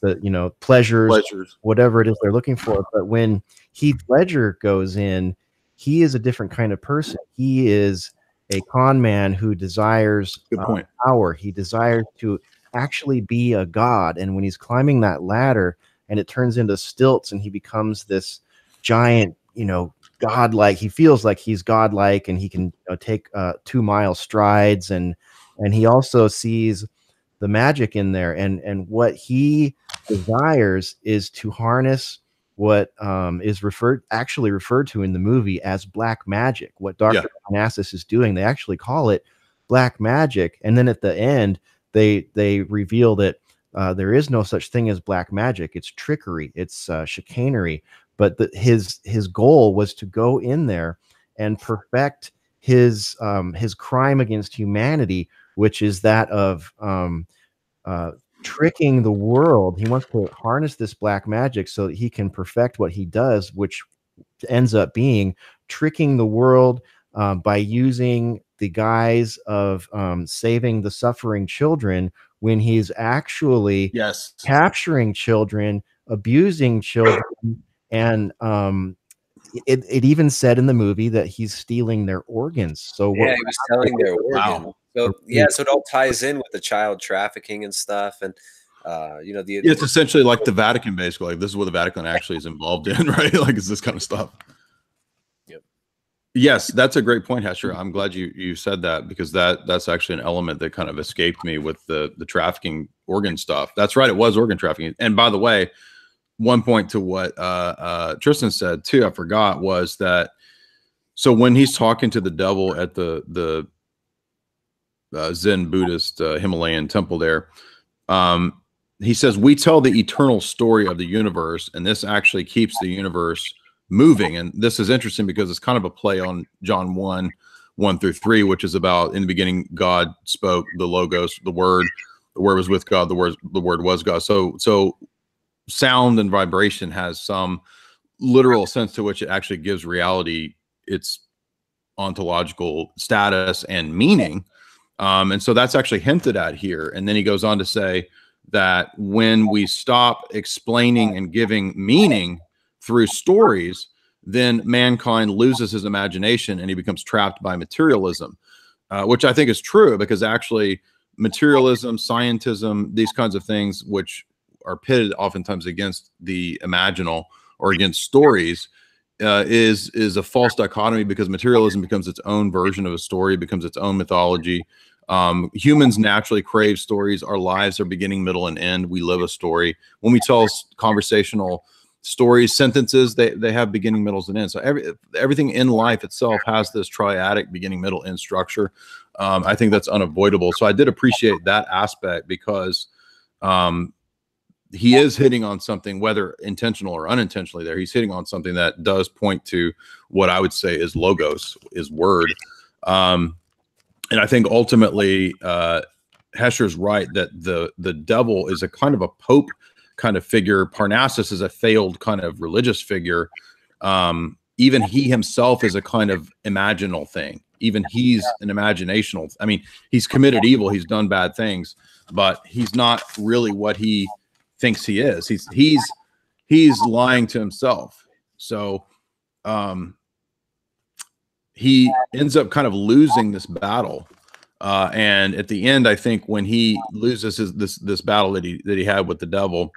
the you know pleasures, Pleasures. whatever it is they're looking for. But when Heath Ledger goes in, he is a different kind of person. He is a con man who desires uh, power. He desires to actually be a god. And when he's climbing that ladder and it turns into stilts and he becomes this giant, you know, godlike, he feels like he's godlike and he can you know, take uh, two mile strides. And, and he also sees the magic in there. And, and what he desires is to harness what um, is referred actually referred to in the movie as black magic. What Doctor Yeah. Parnassus is doing, they actually call it black magic. And then at the end, they they reveal that uh, there is no such thing as black magic. It's trickery. It's uh, chicanery. But the, his his goal was to go in there and perfect his um, his crime against humanity, which is that of um, uh, tricking the world. He wants to harness this black magic so that he can perfect what he does, which ends up being tricking the world um, by using the guise of um, saving the suffering children when he's actually Yes. capturing children, abusing children, and um, it, it even said in the movie that he's stealing their organs. So what, Yeah, he was selling their Wow. Organ. So yeah, so it all ties in with the child trafficking and stuff, and uh, you know the It's essentially like the Vatican, basically. Like this is what the Vatican actually is involved in, right? Like it's this kind of stuff. Yep. Yes, that's a great point, Hesher. I'm glad you you said that because that that's actually an element that kind of escaped me with the the trafficking organ stuff. That's right, it was organ trafficking. And by the way, one point to what uh, uh, Tristan said too, I forgot was that. So when he's talking to the devil at the the uh, Zen Buddhist uh, Himalayan temple there, um, he says we tell the eternal story of the universe and this actually keeps the universe moving. And this is interesting because it's kind of a play on john 1 1 through 3 which is about in the beginning god spoke the logos the word the word was with god the word the word was god. So so sound and vibration has some literal sense to which it actually gives reality its ontological status and meaning um, and so that's actually hinted at here. And then he goes on to say that when we stop explaining and giving meaning through stories, then mankind loses his imagination and he becomes trapped by materialism, uh, which I think is true because actually materialism, scientism, these kinds of things, which are pitted oftentimes against the imaginal or against stories, uh, is is a false dichotomy because materialism becomes its own version of a story, becomes its own mythology. Um, humans naturally crave stories. Our lives are beginning, middle, and end. We live a story. When we tell conversational stories, sentences, they, they have beginning, middles, and ends. So every everything in life itself has this triadic beginning, middle, end structure. Um, I think that's unavoidable. So I did appreciate that aspect because um, he is hitting on something, whether intentional or unintentionally. There, he's hitting on something that does point to what I would say is logos, is word. Um, and I think ultimately, uh, Hesher's right that the the devil is a kind of a pope kind of figure. Parnassus is a failed kind of religious figure. Um, even he himself is a kind of imaginal thing. Even he's an imaginational. I mean, he's committed evil. He's done bad things, but he's not really what he thinks he is. He's he's he's lying to himself. So um he ends up kind of losing this battle. Uh, and at the end, I think when he loses his this this battle that he that he had with the devil,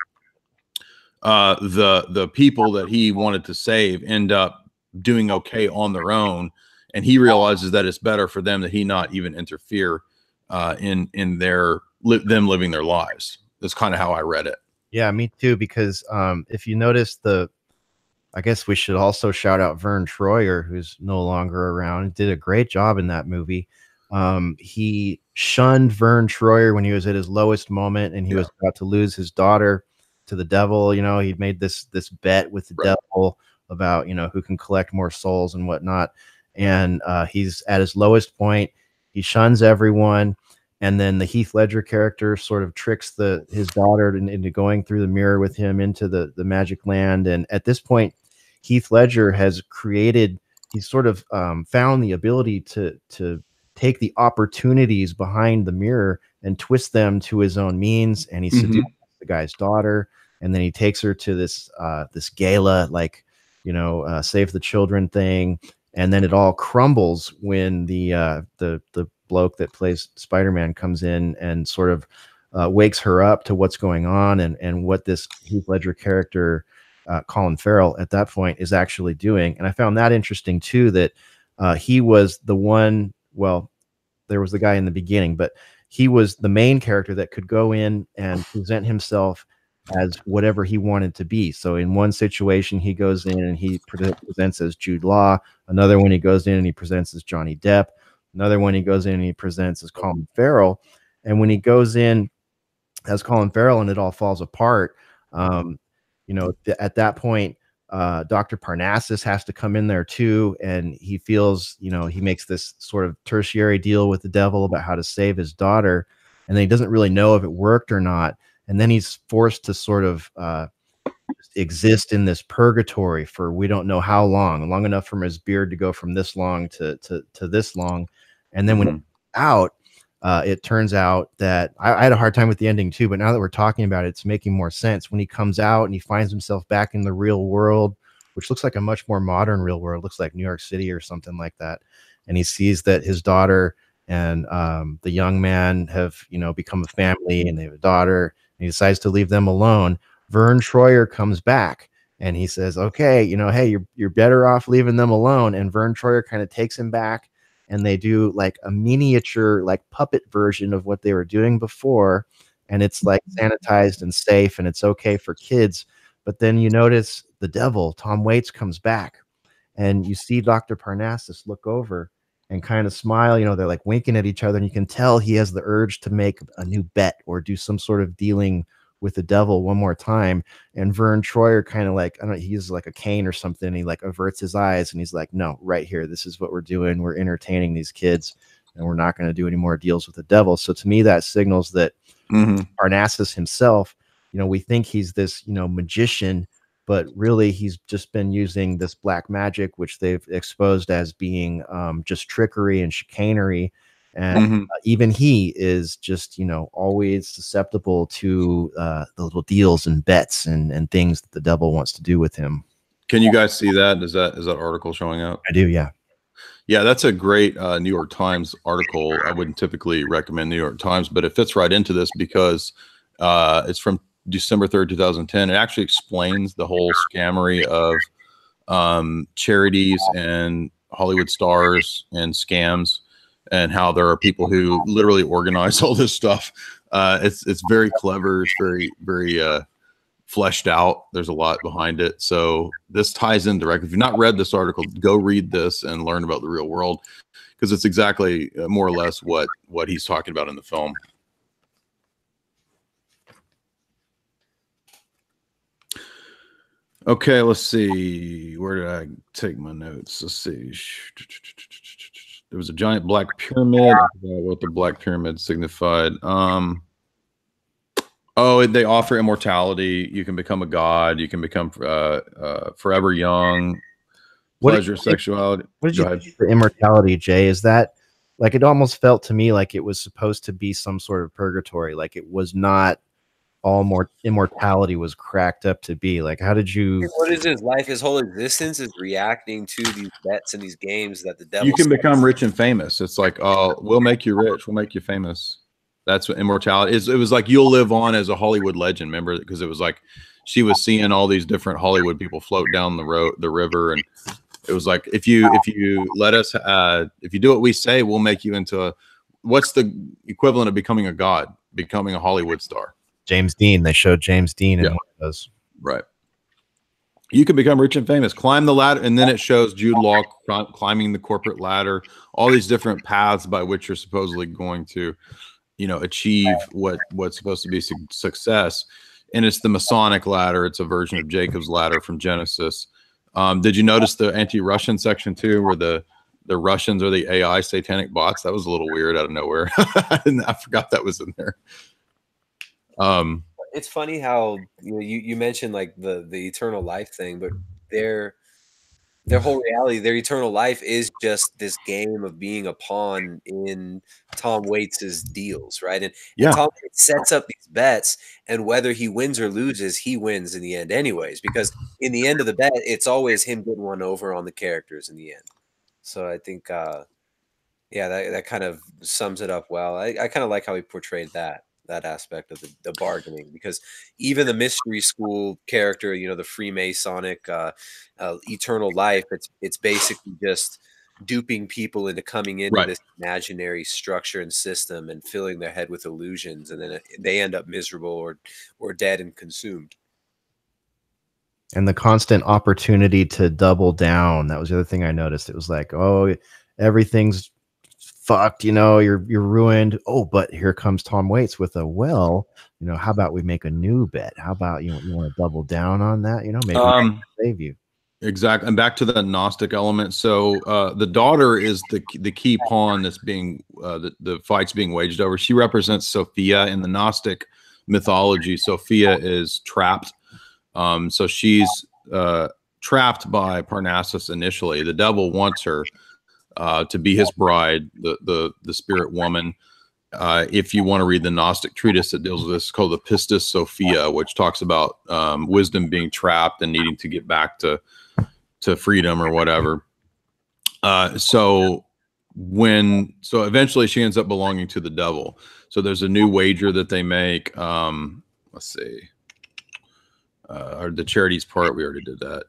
uh, the the people that he wanted to save end up doing okay on their own, and he realizes that it's better for them that he not even interfere uh, in in their li- them living their lives. That's kind of how I read it. Yeah, me too. Because um, if you notice the, I guess we should also shout out Verne Troyer, who's no longer around. Did a great job in that movie. Um, he shunned Verne Troyer when he was at his lowest moment, and he Yeah. was about to lose his daughter to the devil. You know, he'd made this this bet with the Right. devil about you know who can collect more souls and whatnot. And uh, he's at his lowest point. He shuns everyone, and then the Heath Ledger character sort of tricks the his daughter in- into going through the mirror with him into the the magic land. And at this point, Heath Ledger has created. He's sort of um, found the ability to to take the opportunities behind the mirror and twist them to his own means. And he Mhm. seduces the guy's daughter, and then he takes her to this uh, this gala, like you know, uh, save the children thing, and then it all crumbles when the uh, the the bloke that plays Spider Man comes in and sort of uh, wakes her up to what's going on and and what this Heath Ledger character. Uh, Colin Farrell at that point is actually doing, and I found that interesting too. That uh, he was the one. Well, there was the guy in the beginning, but he was the main character that could go in and present himself as whatever he wanted to be. So in one situation, he goes in and he pre- presents as Jude Law. Another one, he goes in and he presents as Johnny Depp. Another one, he goes in and he presents as Colin Farrell. And when he goes in as Colin Farrell and it all falls apart, um, you know, th- at that point, uh, Dr. Parnassus has to come in there too, and he feels, you know, he makes this sort of tertiary deal with the devil about how to save his daughter, and then he doesn't really know if it worked or not, and then he's forced to sort of uh, exist in this purgatory for we don't know how long, long enough for his beard to go from this long to to to this long, and then when Mhm. out, uh, it turns out that I, I had a hard time with the ending too. But now that we're talking about it, it's making more sense when he comes out and he finds himself back in the real world, which looks like a much more modern real world, looks like New York City or something like that. And he sees that his daughter and um, the young man have, you know, become a family and they have a daughter. And he decides to leave them alone. Verne Troyer comes back and he says, "Okay, you know, hey, you're you're better off leaving them alone." And Verne Troyer kind of takes him back and they do like a miniature like puppet version of what they were doing before and it's like mm-hmm. sanitized and safe and it's okay for kids. But then you notice the devil tom waits comes back and you see dr parnassus look over and kind of smile you know they're like winking at each other and you can tell he has the urge to make a new bet or do some sort of dealing with the devil one more time and verne troyer kind of like i don't know he uses like a cane or something he like averts his eyes and he's like no right here this is what we're doing we're entertaining these kids and we're not going to do any more deals with the devil so to me that signals that Mhm. Parnassus himself, you know, we think he's this, you know, magician, but really he's just been using this black magic, which they've exposed as being um, just trickery and chicanery. And Mhm. uh, even he is just, you know, always susceptible to uh, the little deals and bets and, and things that the devil wants to do with him. Can you guys see that? Is that is that article showing up? I do, yeah. Yeah, that's a great uh, New York Times article. I wouldn't typically recommend New York Times, but it fits right into this because uh, it's from December 3rd, 2010. It actually explains the whole scammery of um, charities and Hollywood stars and scams and how there are people who literally organize all this stuff. Uh, it's it's very clever. It's very very uh, fleshed out. There's a lot behind it. So this ties in directly. If you've not read this article, go read this and learn about the real world because it's exactly uh, more or less what what he's talking about in the film. Okay, let's see. Where did I take my notes? Let's see. There was a giant black pyramid. I forgot what the black pyramid signified. Um, oh, they offer immortality. You can become a god. You can become uh, uh, forever young. What did Pleasure, you- sexuality. What did Go you ahead. think for immortality, Jay? Is that like it almost felt to me like it was supposed to be some sort of purgatory, like it was not all more immortality was cracked up to be. Like, how did you? What is his life? His whole existence is reacting to these bets and these games that the devil. you can sets. become rich and famous. It's like, oh, we'll make you rich. We'll make you famous. That's what immortality is. It was like you'll live on as a Hollywood legend. Remember, because it was like she was seeing all these different Hollywood people float down the road, the river, and it was like if you if you let us, uh, if you do what we say, we'll make you into a. What's the equivalent of becoming a god? Becoming a Hollywood star. James Dean. They showed James Dean in Yeah. one of those. Right. you can become rich and famous. Climb the ladder, and then it shows Jude Law climbing the corporate ladder. All these different paths by which you're supposedly going to, you know, achieve what what's supposed to be su- success. And it's the Masonic ladder. It's a version of Jacob's ladder from Genesis. Um, did you notice the anti-Russian section too, where the the Russians are the AI satanic bots? That was a little weird out of nowhere. I forgot that was in there. Um, it's funny how you know you, you mentioned like the the eternal life thing, but their their whole reality, their eternal life is just this game of being a pawn in Tom Waits's deals, right? And, Yeah. and Tom Waits sets up these bets, and whether he wins or loses, he wins in the end, anyways, because in the end of the bet, it's always him getting one over on the characters in the end. So I think, uh, yeah, that, that kind of sums it up well. I, I kind of like how he portrayed that that aspect of the, the bargaining because even the mystery school character, you know, the Freemasonic uh, uh, eternal life, it's it's basically just duping people into coming into Right. this imaginary structure and system and filling their head with illusions, and then they end up miserable or or dead and consumed. and the constant opportunity to double down that was the other thing i noticed it was like oh everything's fucked you know you're you're ruined oh but here comes tom waits with a well you know how about we make a new bet how about you, you want to double down on that you know maybe um, save you Exactly, and back to the Gnostic element. So uh, the daughter is the the key pawn that's being uh, the the fight's being waged over. She represents Sophia in the Gnostic mythology. Sophia is trapped, um, so she's uh, trapped by Parnassus initially. The devil wants her uh, to be his bride, the the the spirit woman. Uh, if you want to read the Gnostic treatise that deals with this, called the Pistis Sophia, which talks about um, wisdom being trapped and needing to get back to to freedom or whatever. Uh, so when so eventually she ends up belonging to the devil. So there's a new wager that they make. Um, let's see, uh, or the charities part we already did that.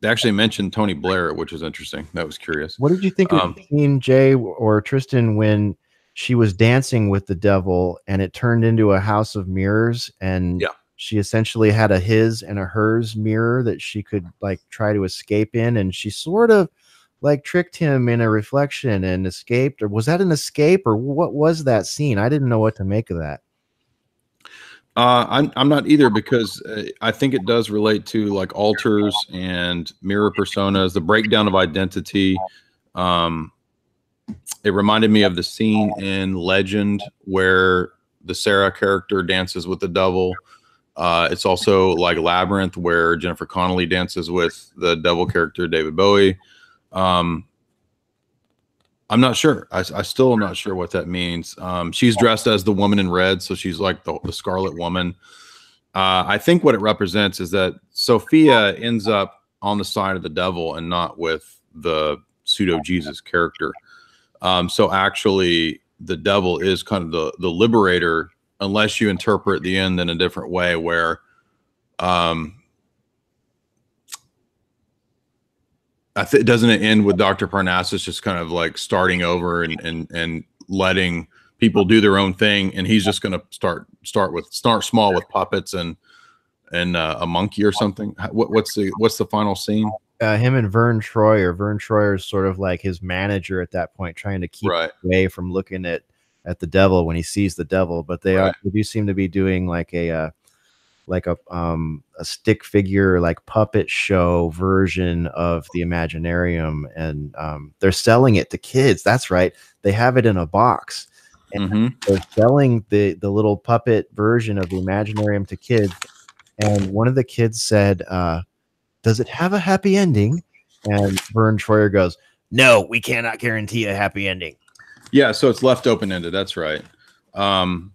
They actually mentioned Tony Blair, which is interesting. That was curious. what did you think of Um, the scene jay or tristan when she was dancing with the devil and it turned into a house of mirrors and Yeah. she essentially had a his and a hers mirror that she could like try to escape in and she sort of like tricked him in a reflection and escaped or was that an escape or what was that scene i didn't know what to make of that Uh, I'm I'm not either because uh, I think it does relate to like altars and mirror personas, the breakdown of identity. Um, it reminded me of the scene in Legend where the Sarah character dances with the devil. Uh, it's also like Labyrinth where Jennifer Connelly dances with the devil character David Bowie. Um, I'm not sure. I, I still am not sure what that means. Um, she's dressed as the woman in red, so she's like the, the Scarlet Woman. Uh, I think what it represents is that Sophia ends up on the side of the devil and not with the pseudo Jesus character. Um, so actually, the devil is kind of the the liberator, unless you interpret the end in a different way, where um, I think doesn't it end with Dr. Parnassus just kind of like starting over and and and letting people do their own thing, and he's just going to start start with start small with puppets and and uh, a monkey or something. What, what's the what's the final scene? uh, him and verne troyer verne troyer is sort of like his manager at that point trying to keep Right. away from looking at at the devil when he sees the devil but they are they do seem to be doing like a uh, like a um a stick figure like puppet show version of the imaginarium and um they're selling it to kids that's right they have it in a box Mhm. they're selling the the little puppet version of the imaginarium to kids and one of the kids said uh does it have a happy ending and verne troyer goes no we cannot guarantee a happy ending Yeah, so it's left open ended. That's right. Um,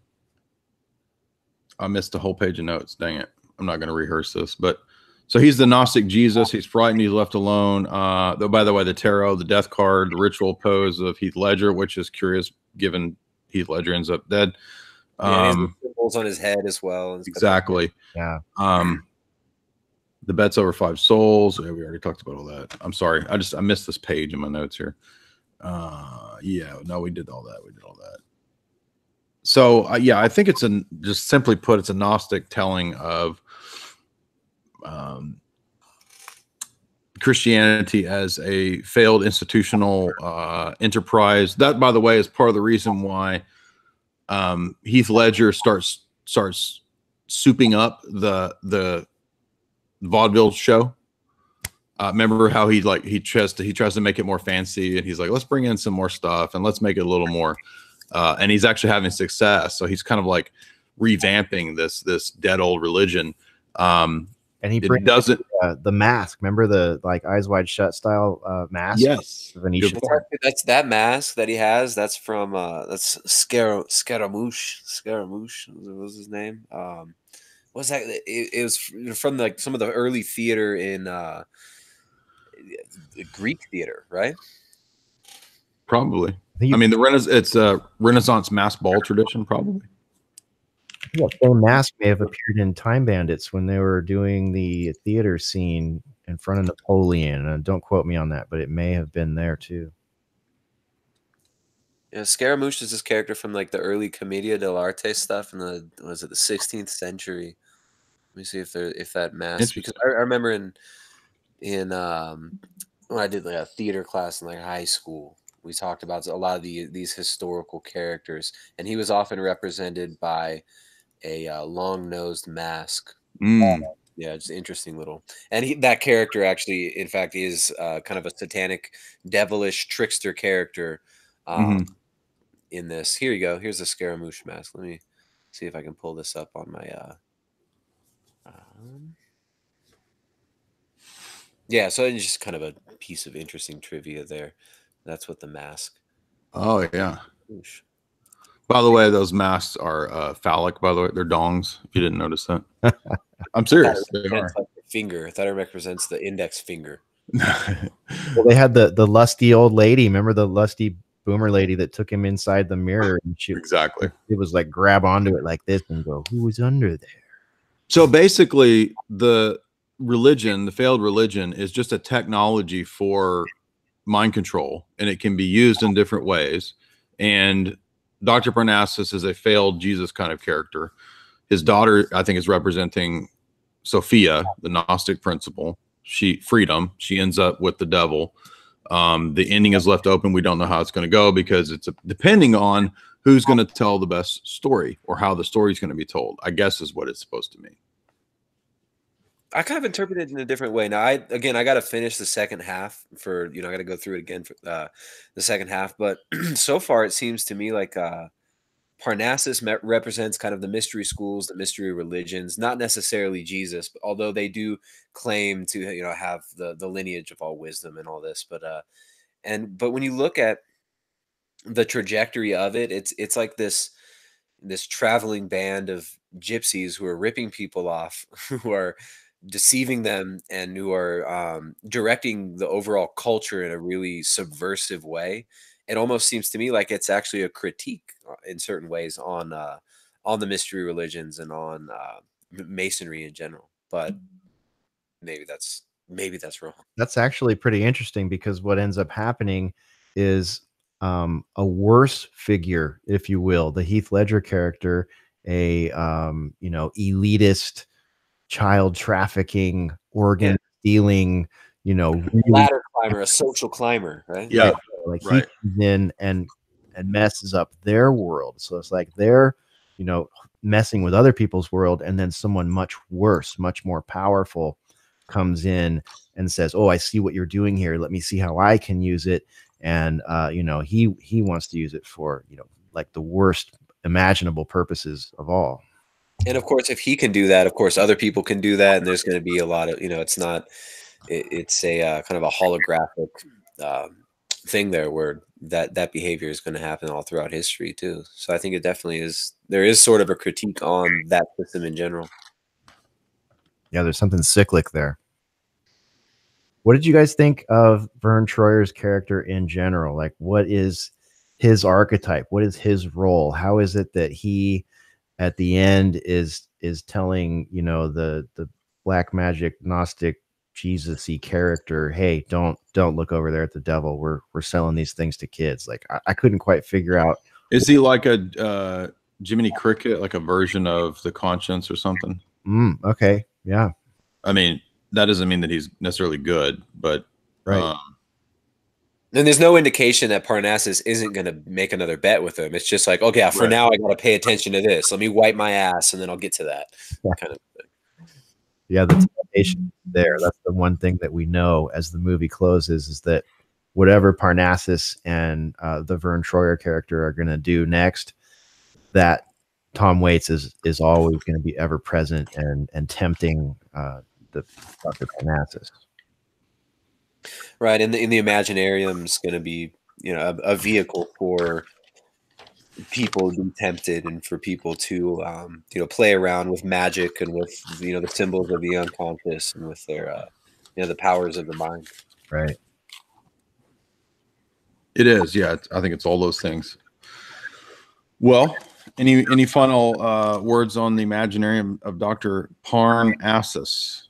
I missed a whole page of notes. Dang it! I'm not going to rehearse this, but so he's the Gnostic Jesus. He's frightened. He's left alone. Uh, though, by the way, the tarot, the death card, the ritual pose of Heath Ledger, which is curious given Heath Ledger ends up dead. Yeah, he has the Um, symbols on his head as well. and stuff like that. exactly. yeah Um, the bet's over five souls. Yeah, we already talked about all that. I'm sorry. I just I missed this page in my notes here. Uh, yeah, no, we did all that. We did all that. So uh, yeah, I think it's a just simply put, it's a Gnostic telling of um, Christianity as a failed institutional uh, enterprise. That, by the way, is part of the reason why um, Heath Ledger starts starts souping up the the vaudeville show. Uh, remember how he like he tries to he tries to make it more fancy, and he's like, let's bring in some more stuff and let's make it a little more. Uh, and he's actually having success, so he's kind of like revamping this this dead old religion. Um, and he brings doesn't. uh, the mask. Remember the like eyes wide shut style uh, mask? Yes, Venetian. That's that mask that he has. That's from uh that's Scar Scaramouche. Scaramouche was his name? Um what's that? It, it was from like some of the early theater in uh Greek theater, right? Probably. I I mean, the Renaissance. It's a Renaissance mass ball tradition, probably. Yeah, same mask may have appeared in Time Bandits when they were doing the theater scene in front of Napoleon. And don't quote me on that, but it may have been there too. Yeah, Scaramouche is this character from like the early Commedia dell'arte stuff in the was it the 16th century. Let me see if there if that mask because I, I remember in in um when I did like a theater class in like high school, we talked about a lot of the these historical characters, and he was often represented by a uh, long nosed mask. Mm. Yeah, just interesting little. And he, that character actually, in fact, is uh, kind of a satanic, devilish trickster character. Um, In this, here you go. Here's the Scaramouche mask. Let me see if I can pull this up on my. Uh, um, yeah, so it's just kind of a piece of interesting trivia there. That's what the mask. Oh yeah. Oosh. By the way, those masks are uh, phallic. By the way, they're dongs. If you didn't notice that, I'm serious. They are. Like the finger. I thought it represents the index finger. Well, they had the the lusty old lady. Remember the lusty boomer lady that took him inside the mirror and she exactly. it was like grab onto it like this and go, who was under there? So basically, the religion, the failed religion, is just a technology for mind control, and it can be used in different ways. And Dr. Parnassus is a failed Jesus kind of character. His daughter, I think, is representing Sophia, the Gnostic principle. She freedom. She ends up with the devil. Um, the ending is left open. We don't know how it's going to go because it's a, depending on who's going to tell the best story or how the story is going to be told. I guess is what it's supposed to mean. I kind of interpret it in a different way. Now, I again, I got to finish the second half for you know, I got to go through it again for uh, the second half. But so far, it seems to me like uh, Parnassus me- represents kind of the mystery schools, the mystery religions, not necessarily Jesus, but although they do claim to you know have the the lineage of all wisdom and all this. But uh, and but when you look at the trajectory of it, it's it's like this this traveling band of gypsies who are ripping people off, who are deceiving them and who are um, directing the overall culture in a really subversive way. It almost seems to me like it's actually a critique uh, in certain ways on uh, on the mystery religions and on uh, masonry in general. But maybe that's maybe that's wrong. That's actually pretty interesting because what ends up happening is um, a worse figure, if you will, the Heath Ledger character, a um, you know elitist, child trafficking, organ stealing, you know, really Ladder climber, a social climber, right? Yeah. like Right. he comes in and and messes up their world so it's like they're you know messing with other people's world and then someone much worse much more powerful comes in and says oh i see what you're doing here let me see how i can use it and uh you know he he wants to use it for you know like the worst imaginable purposes of all and of course if he can do that of course other people can do that and there's going to be a lot of you know it's not it, it's a uh, kind of a holographic um, thing there where that that behavior is going to happen all throughout history too. So i think it definitely is there is sort of a critique on that system in general. Yeah there's something cyclic there. What did you guys think of verne troyer's character in general? Like what is his archetype? What is his role? How is it that he at the end is is telling you know the the black magic gnostic jesus-y character hey don't don't look over there at the devil we're we're selling these things to kids like i, I couldn't quite figure out Is he like a uh, Jiminy Cricket, like a version of the Conscience or something? mm, okay yeah I mean, that doesn't mean that he's necessarily good, but Right. um, And there's no indication that Parnassus isn't going to make another bet with him. It's just like, okay, for Right. now, I got to pay attention to this. Let me wipe my ass, and then I'll get to that. Yeah. Kind of. yeah, the temptation there. That's the one thing that we know as the movie closes is that whatever Parnassus and uh, the Verne Troyer character are going to do next, that Tom Waits is is always going to be ever present and and tempting uh, the Dr. Parnassus. Right. And the, in the Imaginarium is going to be, you know, a, a vehicle for people to be tempted and for people to, um, you know, play around with magic and with, you know, the symbols of the unconscious and with their, uh, you know, the powers of the mind. Right. it is. Yeah, I think it's all those things. Well, any any final uh, words on the Imaginarium of Doctor Parnassus?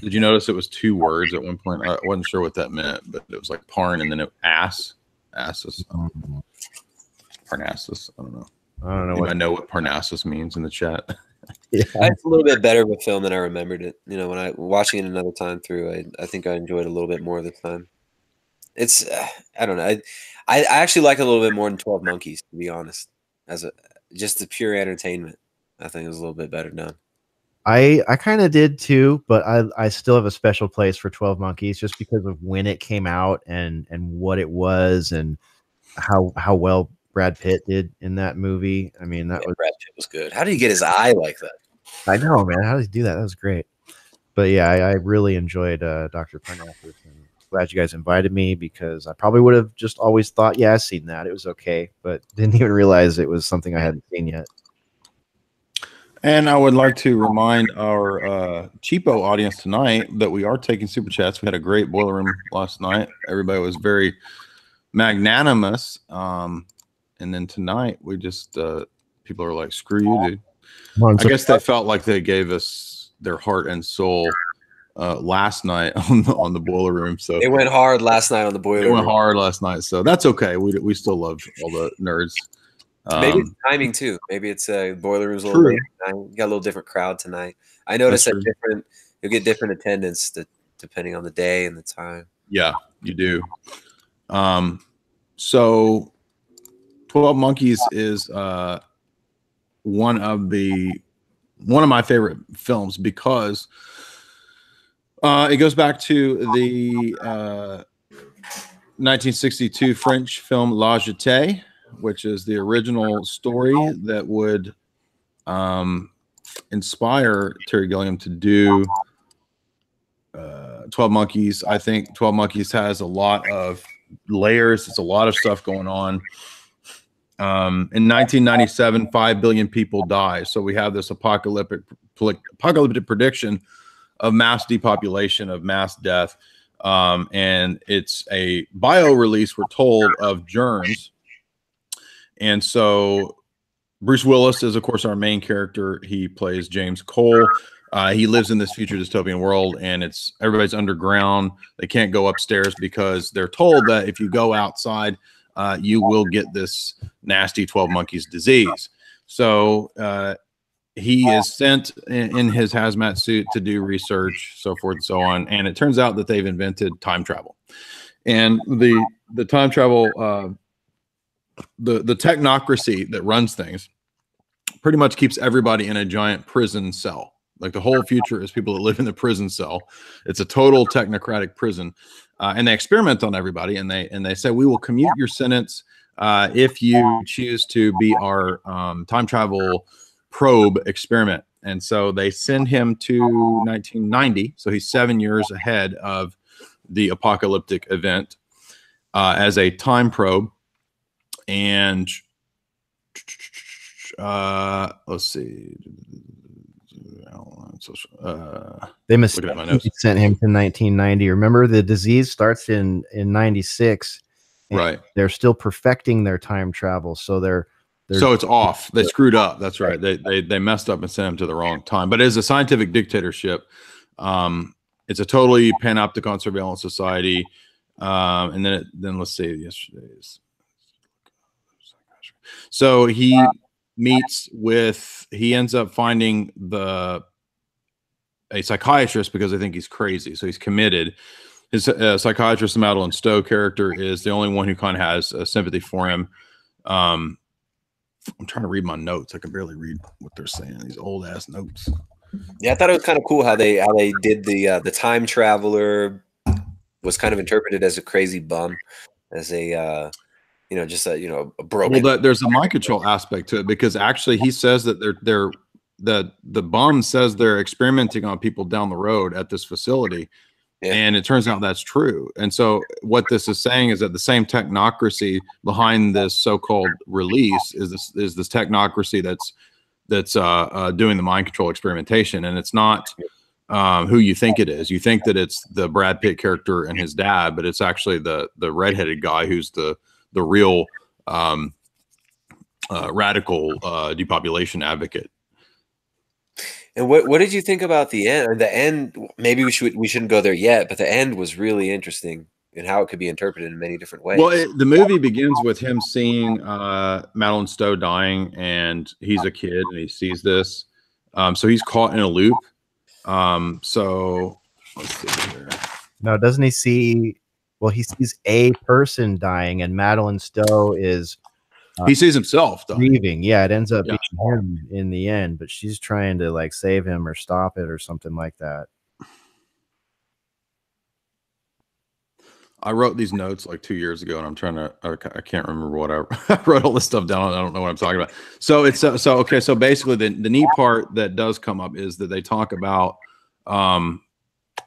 Did you notice it was two words at one point? I wasn't sure what that meant, but it was like Parn and then it ass, assus, Um, Parnassus. I don't know. I don't know Anybody what. know what Parnassus means in the chat? Yeah. It's a little bit better of a film than I remembered it. You know, when I watching it another time through, I, I think I enjoyed it a little bit more this time. It's, uh, I don't know. I, I I actually like it a little bit more than Twelve Monkeys, to be honest. As a just the pure entertainment, I think it was a little bit better done. I I kind of did too, but I I still have a special place for Twelve Monkeys just because of when it came out and and what it was and how how well Brad Pitt did in that movie. I mean, that Yeah, was Brad Pitt was good. How did he get his eye like that? I know, man. How did he do that? That was great. But yeah, I, I really enjoyed uh, Doctor. And glad you guys invited me because I probably would have just always thought, yeah, I've seen that. It was okay, but didn't even realize it was something I hadn't seen yet. And I would like to remind our uh, cheapo audience tonight that we are taking super chats. We had a great boiler room last night. Everybody was very magnanimous. Um, and then tonight we just uh, people are like, "Screw you, dude." Come on, I so- guess they felt like they gave us their heart and soul uh, last night on the on the boiler room. So It went hard last night on the boiler. it went room. hard last night. So that's okay. We we still love all the nerds. Maybe Um, it's timing too. Maybe it's uh, boiler room's a little True. late tonight. Got a little different crowd tonight. I noticed that different. You'll get different attendance to, depending on the day and the time. Yeah, you do. Um, so Twelve Monkeys is uh one of the one of my favorite films because uh, it goes back to the uh, 1962 French film La Jetée, which is the original story that would um, inspire Terry Gilliam to do uh, 12 Monkeys. I think 12 Monkeys has a lot of layers, it's a lot of stuff going on. Um, in 1997, 5 billion people die. So we have this apocalyptic, apocalyptic prediction of mass depopulation, of mass death. Um, and it's a bio release, we're told, of germs. And so Bruce Willis is, of course, our main character. He plays James Cole. Uh, he lives in this future dystopian world, and it's everybody's underground. They can't go upstairs because they're told that if you go outside, uh, you will get this nasty 12 monkeys disease. So uh, he is sent in, in his hazmat suit to do research, so forth and so on. And it turns out that they've invented time travel, and the the time travel uh, the the technocracy that runs things pretty much keeps everybody in a giant prison cell. Like the whole future is people that live in the prison cell. It's a total technocratic prison, uh, and they experiment on everybody. And they and they say we will commute your sentence uh, if you choose to be our um, time travel probe experiment. And so they send him to 1990. So he's seven years ahead of the apocalyptic event uh, as a time probe. And uh, let's see. Uh, They must Looking at my notes. sent him to 1990. Remember, the disease starts in in 96. and right. They're still perfecting their time travel, so they're they're So it's off. They screwed up. That's right. They they they messed up and sent him to the wrong time. But as a scientific dictatorship, um, it's a totally panopticon surveillance society. Um, and then it, then let's say yesterday's. So he meets with he ends up finding the a psychiatrist because they think he's crazy. So he's committed. His uh, psychiatrist, Madeline Stowe character, is the only one who kind of has uh, sympathy for him. Um, I'm trying to read my notes. I can barely read what they're saying. These old ass notes. Yeah, I thought it was kind of cool how they how they did the uh, the time traveler was kind of interpreted as a crazy bum, as a uh, you know just a you know a broken. Well, that, there's a mind control aspect to it because actually he says that they're they're the the bum says they're experimenting on people down the road at this facility. Yeah. And it turns out that's true. And so, what this is saying is that the same technocracy behind this so-called release is this is this technocracy that's that's uh, uh, doing the mind control experimentation, and it's not um, who you think it is. You think that it's the Brad Pitt character and his dad, but it's actually the the redheaded guy who's the the real um, uh, radical uh, depopulation advocate. And what what did you think about the end? The end, maybe we should we shouldn't go there yet, but the end was really interesting and how it could be interpreted in many different ways. Well, it, the movie begins with him seeing uh, Madeline Stowe dying, and he's a kid and he sees this. Um, so he's caught in a loop. Um, so let's see here. No, doesn't he see? Well, he sees a person dying, and Madeline Stowe is He sees himself dying. grieving. Yeah, it ends up Yeah. being him in the end, but she's trying to like save him or stop it or something like that. I wrote these notes like two years ago, and I'm trying to. I I can't remember what I, I wrote all this stuff down. I don't know what I'm talking about. So it's uh, so okay. So basically, the the neat part that does come up is that they talk about um,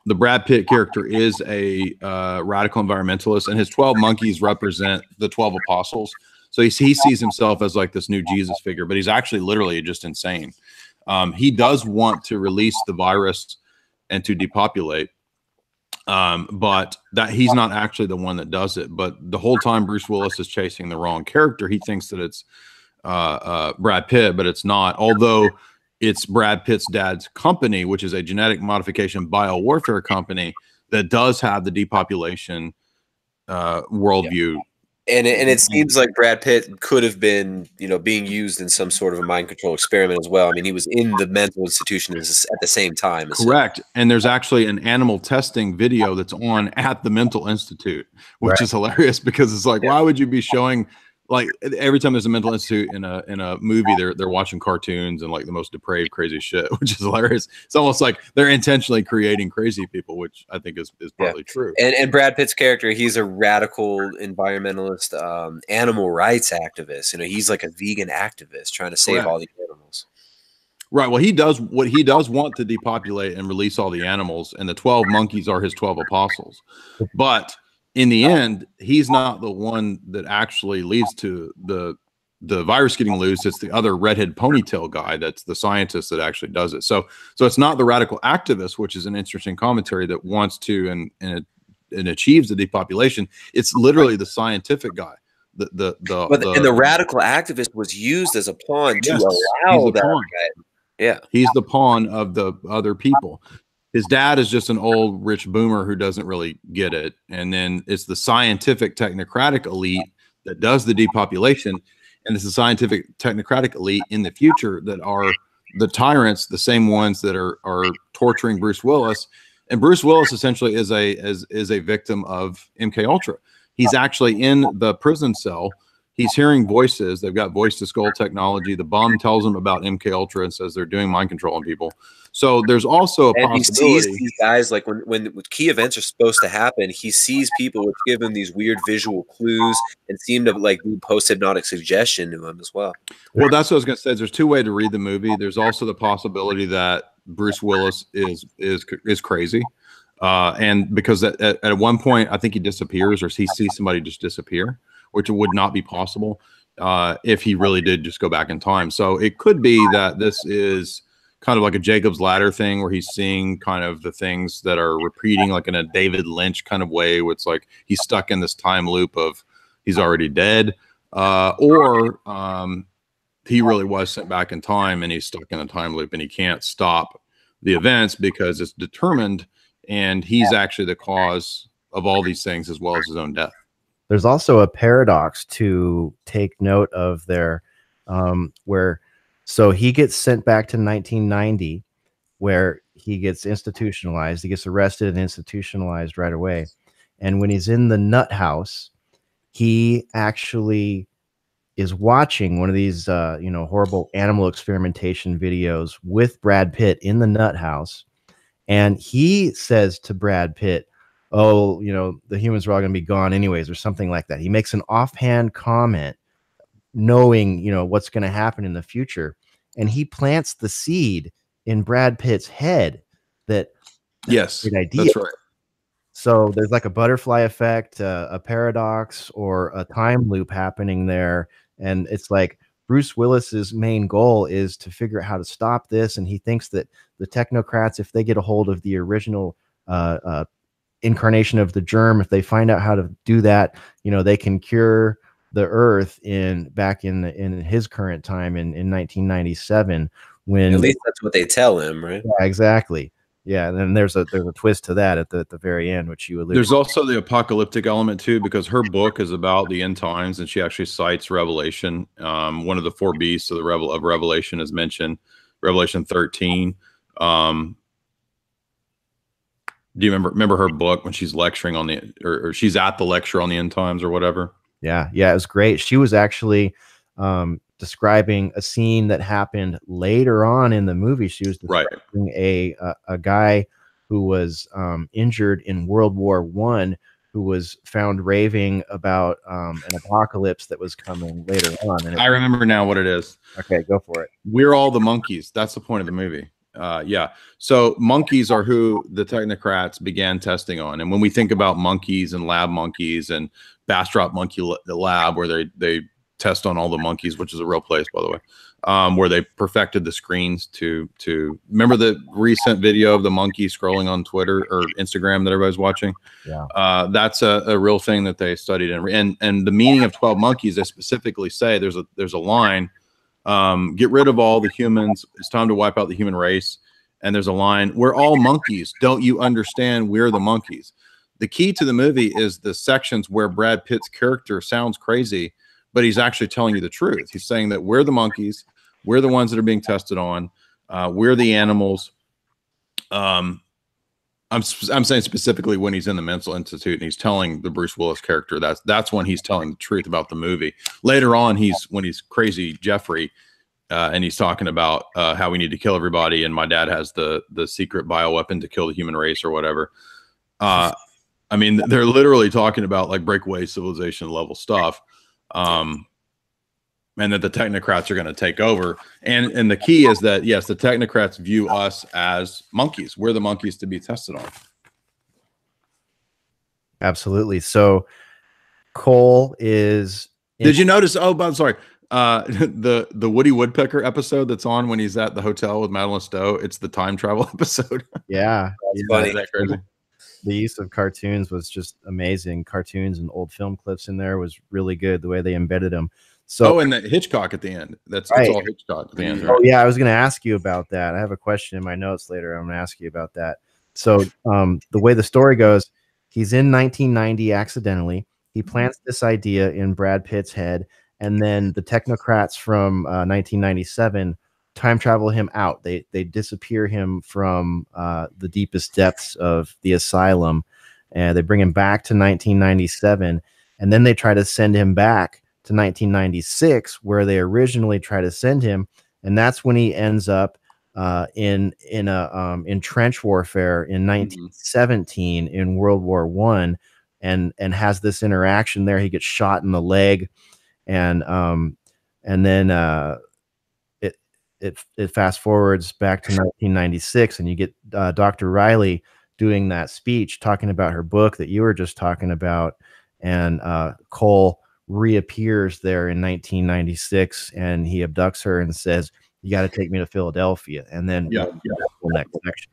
the Brad Pitt character is a uh, radical environmentalist, and his 12 monkeys represent the 12 apostles. So he, he sees himself as like this new Jesus figure, but he's actually literally just insane. Um, he does want to release the virus and to depopulate um, but that he's not actually the one that does it. But the whole time Bruce Willis is chasing the wrong character. He thinks that it's uh, uh, Brad Pitt, but it's not. Although it's Brad Pitt's dad's company, which is a genetic modification biowarfare company that does have the depopulation uh, worldview. and it, and it seems like Brad Pitt could have been, you know, being used in some sort of a mind control experiment as well. I mean, he was in the mental institution at the same time. Correct. And there's actually an animal testing video that's on at the mental institute, which Right. is hilarious because it's like, why would you be showing like every time there's a mental institute in a in a movie, they're they're watching cartoons and like the most depraved, crazy shit, which is hilarious. It's almost like they're intentionally creating crazy people, which I think is is Yeah. true. And, and Brad Pitt's character, he's a radical environmentalist, um, animal rights activist. You know, he's like a vegan activist trying to save Correct. all the animals. Right. Well, he does what he does want to depopulate and release all the animals, and the 12 monkeys are his 12 apostles. But in the end, he's not the one that actually leads to the the virus getting loose. It's the other redhead ponytail guy that's the scientist that actually does it. So so it's not the radical activist, which is an interesting commentary that wants to and and it, and achieves the depopulation. It's literally the scientific guy. The the the, But and the radical activist was used as a pawn to allow that. pawn. guy- Yeah. He's the pawn of the other people. His dad is just an old rich boomer who doesn't really get it. And then it's the scientific technocratic elite that does the depopulation. And it's the scientific technocratic elite in the future that are the tyrants, the same ones that are are torturing Bruce Willis. And Bruce Willis essentially is a is, is a victim of MK Ultra. He's actually in the prison cell. He's hearing voices. They've got voice to skull technology. The bomb tells him about MK Ultra and says they're doing mind control on people. So there's also a And he sees possibility. these guys like when, when key events are supposed to happen, he sees people which give him these weird visual clues and seem to like do post hypnotic suggestion to him as well. Well, that's what I was going to say. There's two way to read the movie. There's also the possibility that Bruce Willis is is is crazy, uh, and because at, at one point I think he disappears or he sees somebody just disappear, which would not be possible uh, if he really did just go back in time. So it could be that this is kind of like a Jacob's Ladder thing where he's seeing kind of the things that are repeating, like in a David Lynch kind of way, where it's like he's stuck in this time loop of he's already dead, uh, or um, he really was sent back in time and he's stuck in a time loop and he can't stop the events because it's determined and he's actually the cause of all these things as well as his own death. There's also a paradox to take note of there, um, where so he gets sent back to 1990, where he gets institutionalized. He gets arrested and institutionalized right away. And when he's in the nut house, he actually is watching one of these, uh, you know, horrible animal experimentation videos with Brad Pitt in the nut house. And he says to Brad Pitt, Oh, you know, the humans are all going to be gone anyways, or something like that. He makes an offhand comment, knowing, you know, what's going to happen in the future. And he plants the seed in Brad Pitt's head that yes, great idea. that's right. So there's like a butterfly effect, uh, a paradox, or a time loop happening there, and it's like Bruce Willis's main goal is to figure out how to stop this, and he thinks that the technocrats, if they get a hold of the original uh, uh, incarnation of the germ, if they find out how to do that, you know, they can cure the Earth in back in the, in his current time in in 1997 when At least that's what they tell him, right? yeah, exactly. Yeah, and then there's a there's a twist to that at the at the very end, which you alluded. There's also the apocalyptic element too, because her book is about the end times, and she actually cites Revelation. Um, one of the four beasts of the Revel of Revelation is mentioned, Revelation 13. Um, do you remember remember her book when she's lecturing on the or, or she's at the lecture on the end times or whatever? Yeah, yeah, it was great. She was actually um, describing a scene that happened later on in the movie. She was Right. describing a a, a guy who was um, injured in World War One, who was found raving about um, an apocalypse that was coming later on. I remember now what it is. okay, go for it. We're all the monkeys. That's the point of the movie. Uh, yeah. So monkeys are who the technocrats began testing on. And when we think about monkeys and lab monkeys and Bastrop Monkey Lab, where they they test on all the monkeys, which is a real place, by the way, um, where they perfected the screens to to remember the recent video of the monkey scrolling on Twitter or Instagram that everybody's watching. Yeah. Uh, that's a, a real thing that they studied and and and the meaning of twelve monkeys. They specifically say there's a there's a line um, get rid of all the humans. It's time to wipe out the human race. And there's a line, we're all monkeys. Don't you understand? We're the monkeys. The key to the movie is the sections where Brad Pitt's character sounds crazy, but he's actually telling you the truth. He's saying that we're the monkeys, we're the ones that are being tested on, uh, we're the animals. Um, I'm I'm saying specifically when he's in the mental institute and he's telling the Bruce Willis character that's that's when he's telling the truth about the movie. Later on, he's when he's crazy Jeffrey, uh, and he's talking about uh, how we need to kill everybody, and my dad has the the secret bioweapon to kill the human race or whatever. Uh, I mean, they're literally talking about like breakaway civilization level stuff. Um, and that the technocrats are going to take over. And and the key is that yes, the technocrats view us as monkeys. We're the monkeys to be tested on. Absolutely. So Cole is. Did you notice? Oh, I'm sorry. Uh, the the Woody Woodpecker episode that's on when he's at the hotel with Madeline Stowe. It's the time travel episode. Yeah, That's yeah. funny. Is that crazy? the use of cartoons was just amazing. Cartoons and old film clips in there was really good. The way they embedded them. So, oh, and the Hitchcock at the end. That's Right. it's all Hitchcock at the end. oh yeah, I was going to ask you about that. I have a question in my notes later. I'm going to ask you about that. So, um, the way the story goes, he's in 1990 accidentally. He plants this idea in Brad Pitt's head, and then the technocrats from uh, 1997 time travel him out. They they disappear him from uh, the deepest depths of the asylum, and they bring him back to 1997, and then they try to send him back to 1996, where they originally try to send him, and that's when he ends up uh, in in a um, in trench warfare in 1917 in World War One, and and has this interaction there. He gets shot in the leg, and um, and then uh, it it it fast forwards back to 1996, and you get uh, Dr. Riley doing that speech talking about her book that you were just talking about, and uh, Cole reappears there in 1996, and he abducts her and says, "You got to take me to Philadelphia," and then Yeah, yeah, next section.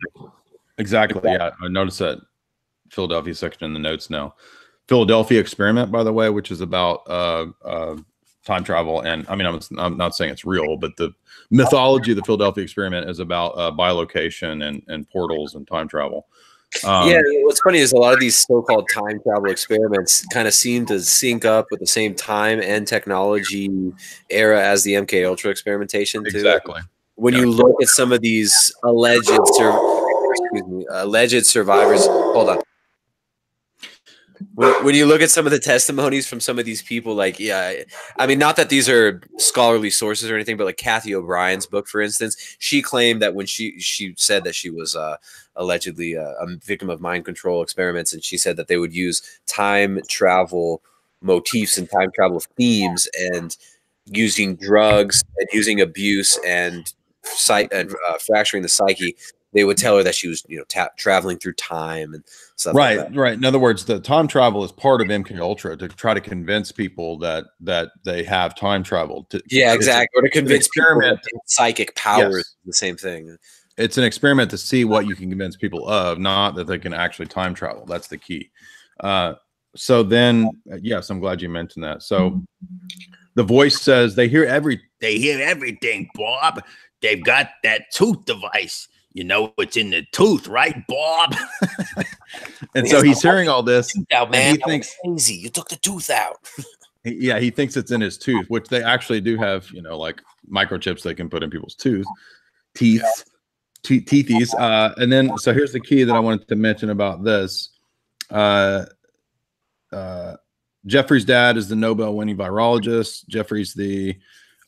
Exactly. Yeah, I noticed that Philadelphia section in the notes now. Philadelphia experiment, by the way, which is about uh, uh, time travel, and I mean, I'm, I'm not saying it's real, but the mythology of the Philadelphia experiment is about uh, bilocation and and portals and time travel. Um, yeah, what's funny is a lot of these so-called time travel experiments kind of seem to sync up with the same time and technology era as the MK Ultra experimentation too. exactly. When you look at some of these alleged sur- excuse me, alleged survivors. Hold on. When, you look at some of the testimonies from some of these people, like, yeah, I mean, not that these are scholarly sources or anything, but like Kathy O'Brien's book, for instance, she claimed that when she she said that she was uh, allegedly a, a victim of mind control experiments, and she said that they would use time travel motifs and time travel themes and using drugs and using abuse and psych and uh, fracturing the psyche they would tell her that she was you know ta- traveling through time and stuff right like right in other words the time travel is part of mk ultra to try to convince people that that they have time travel to, yeah exactly or to convince people experiment. that psychic powers Yes. the same thing it's an experiment to see what you can convince people of not that they can actually time travel that's the key uh, so then uh, yes i'm glad you mentioned that so the voice says they hear every They hear everything, Bob. They've got that tooth device. You know it's in the tooth, right, Bob? and so he's hearing all this now man, that was crazy. You took the tooth out. Yeah he thinks it's in his tooth which they actually do have you know like microchips they can put in people's tooth teeth te- teethies uh and then so here's the key that i wanted to mention about this. Uh uh jeffrey's dad is the nobel winning virologist. Jeffrey's the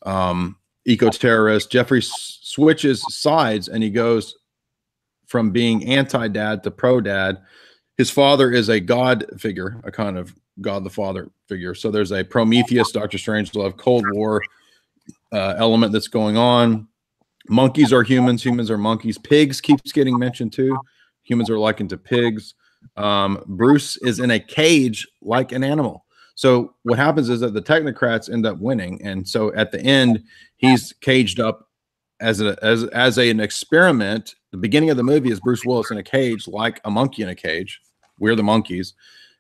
um eco-terrorist. Jeffrey s- switches sides and he goes from being anti-dad to pro-dad his father is a god figure a kind of God the Father figure. So there's a Prometheus, Doctor Strangelove, Cold War uh, element that's going on. Monkeys are humans, humans are monkeys. Pigs keeps getting mentioned too. Humans are likened to pigs. Um, Bruce is in a cage like an animal. So what happens is that the technocrats end up winning, and so at the end, he's caged up as a as as a, an experiment. The beginning of the movie is Bruce Willis in a cage, like a monkey in a cage. We're the monkeys.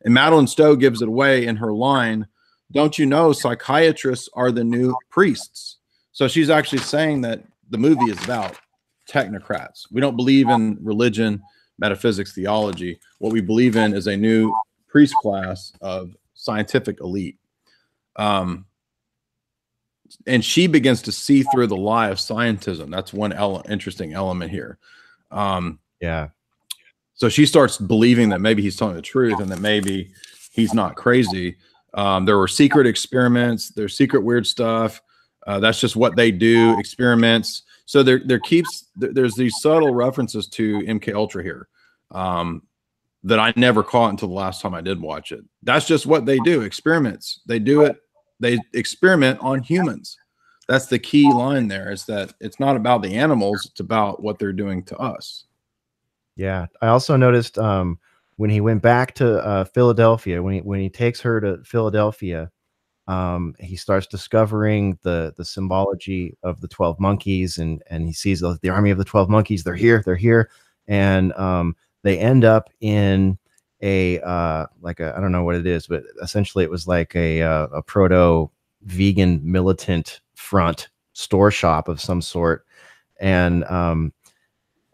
And Madeline Stowe gives it away in her line, Don't you know psychiatrists are the new priests? So she's actually saying that the movie is about technocrats. We don't believe in religion, metaphysics, theology. What we believe in is a new priest class of scientific elite. Um, and she begins to see through the lie of scientism. That's one ele- interesting element here. Um, Yeah. so she starts believing that maybe he's telling the truth and that maybe he's not crazy. Um, there were secret experiments. There's secret weird stuff. Uh, that's just what they do. Experiments. So there, there keeps there- there's these subtle references to MK Ultra here um, that I never caught until the last time I did watch it. That's just what they do. Experiments. They do it. They experiment on humans. That's the key line there. Is that it's not about the animals. It's about what they're doing to us. Yeah. I also noticed um, when he went back to uh, Philadelphia, when he, when he takes her to Philadelphia, um, he starts discovering the the symbology of the twelve monkeys, and and he sees the, the army of the twelve monkeys. They're here. They're here, and um, they end up in a uh, like a I don't know what it is, but essentially it was like a uh, a proto vegan militant front store shop of some sort, and um,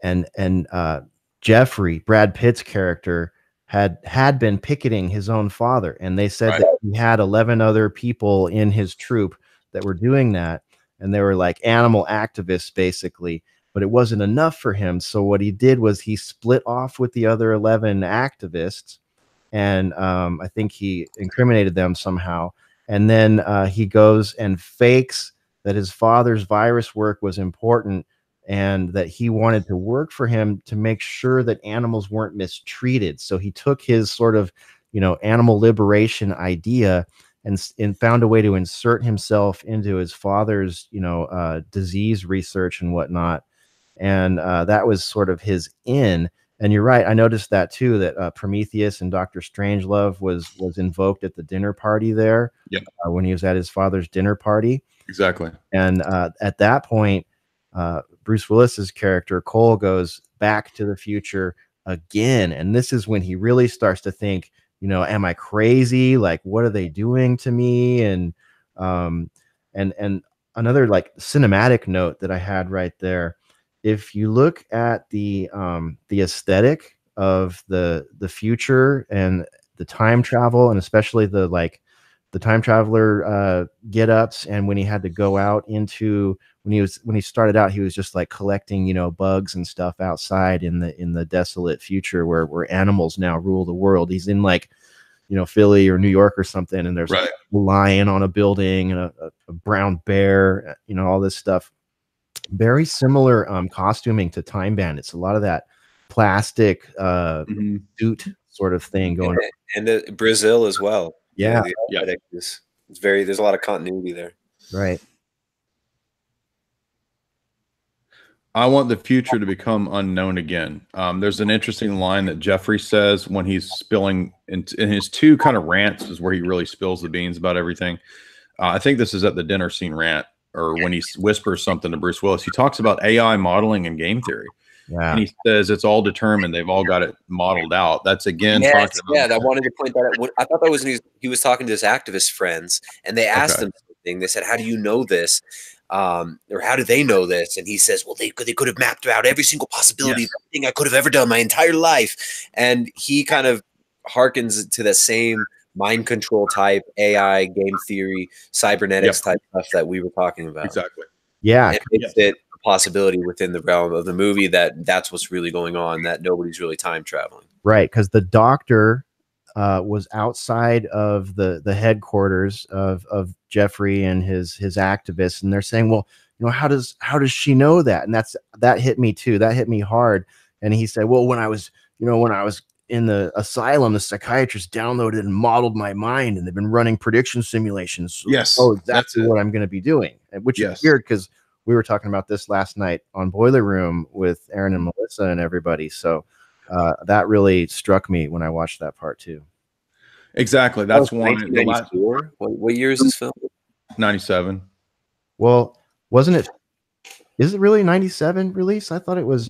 and and uh, Jeffrey, Brad Pitt's character, had had been picketing his own father, and they said Right. that he had eleven other people in his troop that were doing that, and they were like animal activists, basically. But it wasn't enough for him. So what he did was he split off with the other eleven activists, and um, I think he incriminated them somehow. And then uh, he goes and fakes that his father's virus work was important and that he wanted to work for him to make sure that animals weren't mistreated. So he took his sort of, you know, animal liberation idea and, and found a way to insert himself into his father's, you know, uh, disease research and whatnot. And uh, that was sort of his in. And you're right. I noticed that too. That uh, Prometheus and Doctor Strangelove was was invoked at the dinner party there. Yeah. Uh, when he was at his father's dinner party. Exactly. And uh, at that point, uh, Bruce Willis's character Cole goes back to the future again, and this is when he really starts to think, you know, am I crazy? Like, what are they doing to me? And um, and and another like cinematic note that I had right there. If you look at the um, the aesthetic of the the future and the time travel, and especially the like the time traveler uh, get ups, and when he had to go out into when he was when he started out, he was just like collecting, you know, bugs and stuff outside in the in the desolate future where where animals now rule the world. He's in like, you know, Philly or New York or something, and there's Right. like a lion on a building and a, a, brown bear, uh, you know, all this stuff. Very similar um, costuming to Time Bandits. A lot of that plastic uh, Mhm. suit sort of thing going. and the Brazil as well. Yeah, the Yeah. is- it's very. There's a lot of continuity there. right. I want the future to become unknown again. Um, there's an interesting line that Jeffrey says when he's spilling in, in his two kind of rants is where he really spills the beans about everything. Uh, I think this is at the dinner scene rant or when he whispers something to Bruce Willis. He talks about AI modeling and game theory, Yeah. and he says it's all determined. They've all got it modeled out. That's again Yes, talking about yeah, I wanted to point that out. I thought that was when he was, he was talking to his activist friends, and they asked Okay. him something. They said, "How do you know this?" Um, or how do they know this? And he says, "Well, they could they could have mapped out every single possibility, Yes. of everything I could have ever done my entire life." And he kind of harkens to the same mind control type AI game theory, cybernetics type stuff that we were talking about. exactly. Yeah. It makes it a possibility within the realm of the movie that that's what's really going on. That nobody's really time traveling. Right, because the doctor uh, was outside of the the headquarters of of Jeffrey and his his activists, and they're saying, "Well, you know, how does how does she know that?" And that's that hit me too. That hit me hard. And he said, "Well, when I was, you know, when I was in the asylum, the psychiatrist downloaded and modeled my mind, and they've been running prediction simulations. So Yes, oh, that's that's what I'm going to be doing." Which Yes. is weird because we were talking about this last night on Boiler Room with Aaron and Melissa and everybody. So uh, that really struck me when I watched that part too. Exactly. That's Oh, one. The last 1994? What, what year is this film? ninety-seven. Well, wasn't it? Is it really '97 release? I thought it was.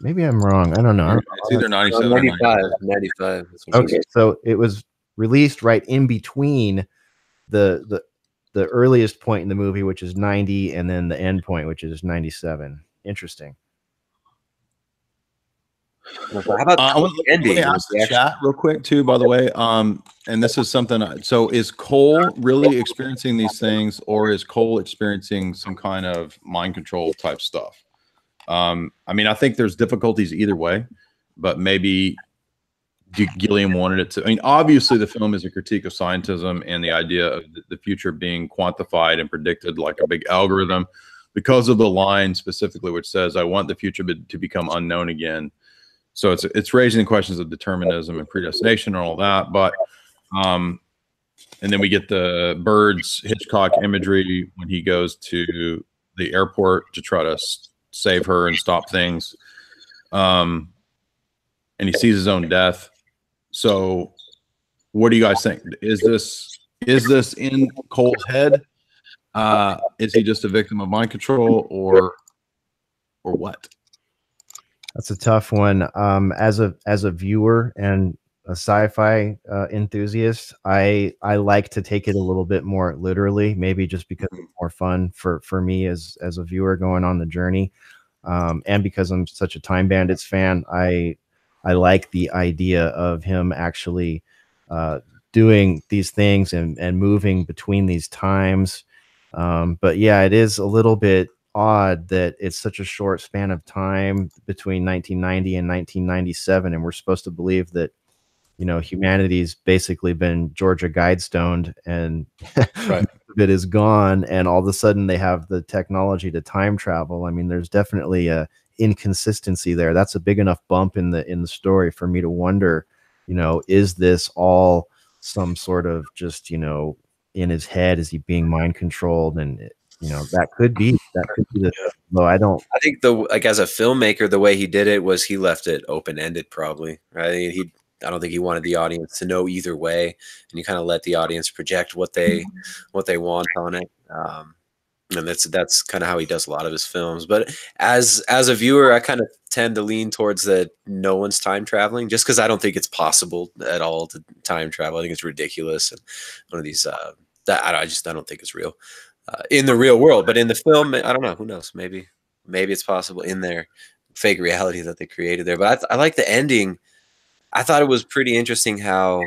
Maybe I'm wrong. I don't know. I don't- It's either Uh, ninety-seven. or 95. 97. 95. That's Okay, so it was released right in between the the the earliest point in the movie, which is 90, and then the end point, which is 97. Interesting. How about Uh, I want the let ending? me ask the the chat real quick too. By the way, um, and this is something. I- So, is Cole really experiencing these things, or is Cole experiencing some kind of mind control type stuff? Um, I mean, I think there's difficulties either way, but maybe Gilliam wanted it to. I mean, obviously, the film is a critique of scientism and the idea of the- future being quantified and predicted like a big algorithm, because of the line specifically which says, "I want the future to become unknown again." So it's it's raising the questions of determinism and predestination and all that. But um, and then we get the birds Hitchcock imagery when he goes to the airport to try to save her and stop things. Um, and he sees his own death. So, what do you guys think? Is this is this in Cole's head? Uh, is he just a victim of mind control, or or what? That's a tough one. Um, as a as a viewer and a sci-fi uh, enthusiast, I I like to take it a little bit more literally. Maybe just because it's more fun for for me as as a viewer going on the journey, um, and because I'm such a Time Bandits fan, I I like the idea of him actually uh, doing these things and and moving between these times. Um, but yeah, it is a little bit odd that it's such a short span of time between 1990 and 1997 and we're supposed to believe that you know humanity's basically been georgia guidestoned and Right. it is gone and all of a sudden they have the technology to time travel i mean there's definitely a inconsistency there that's a big enough bump in the in the story for me to wonder you know is this all some sort of just you know in his head is he being mind controlled and it- you know that could be that could be the though i don't I think the like as a filmmaker, the way he did it was he left it open ended, probably. Right? He, I don't think he wanted the audience to know either way, and you kind of let the audience project what they what they want on it. Um, and that's that's kind of how he does a lot of his films. But as as a viewer, I kind of tend to lean towards that no one's time traveling, just because I don't think it's possible at all to time travel. I think it's ridiculous and one of these uh, that I, I just I don't think it's real uh, in the real world. But in the film, I don't know. Who knows? Maybe maybe it's possible in their fake reality that they created there. But I, I like the ending. I thought it was pretty interesting how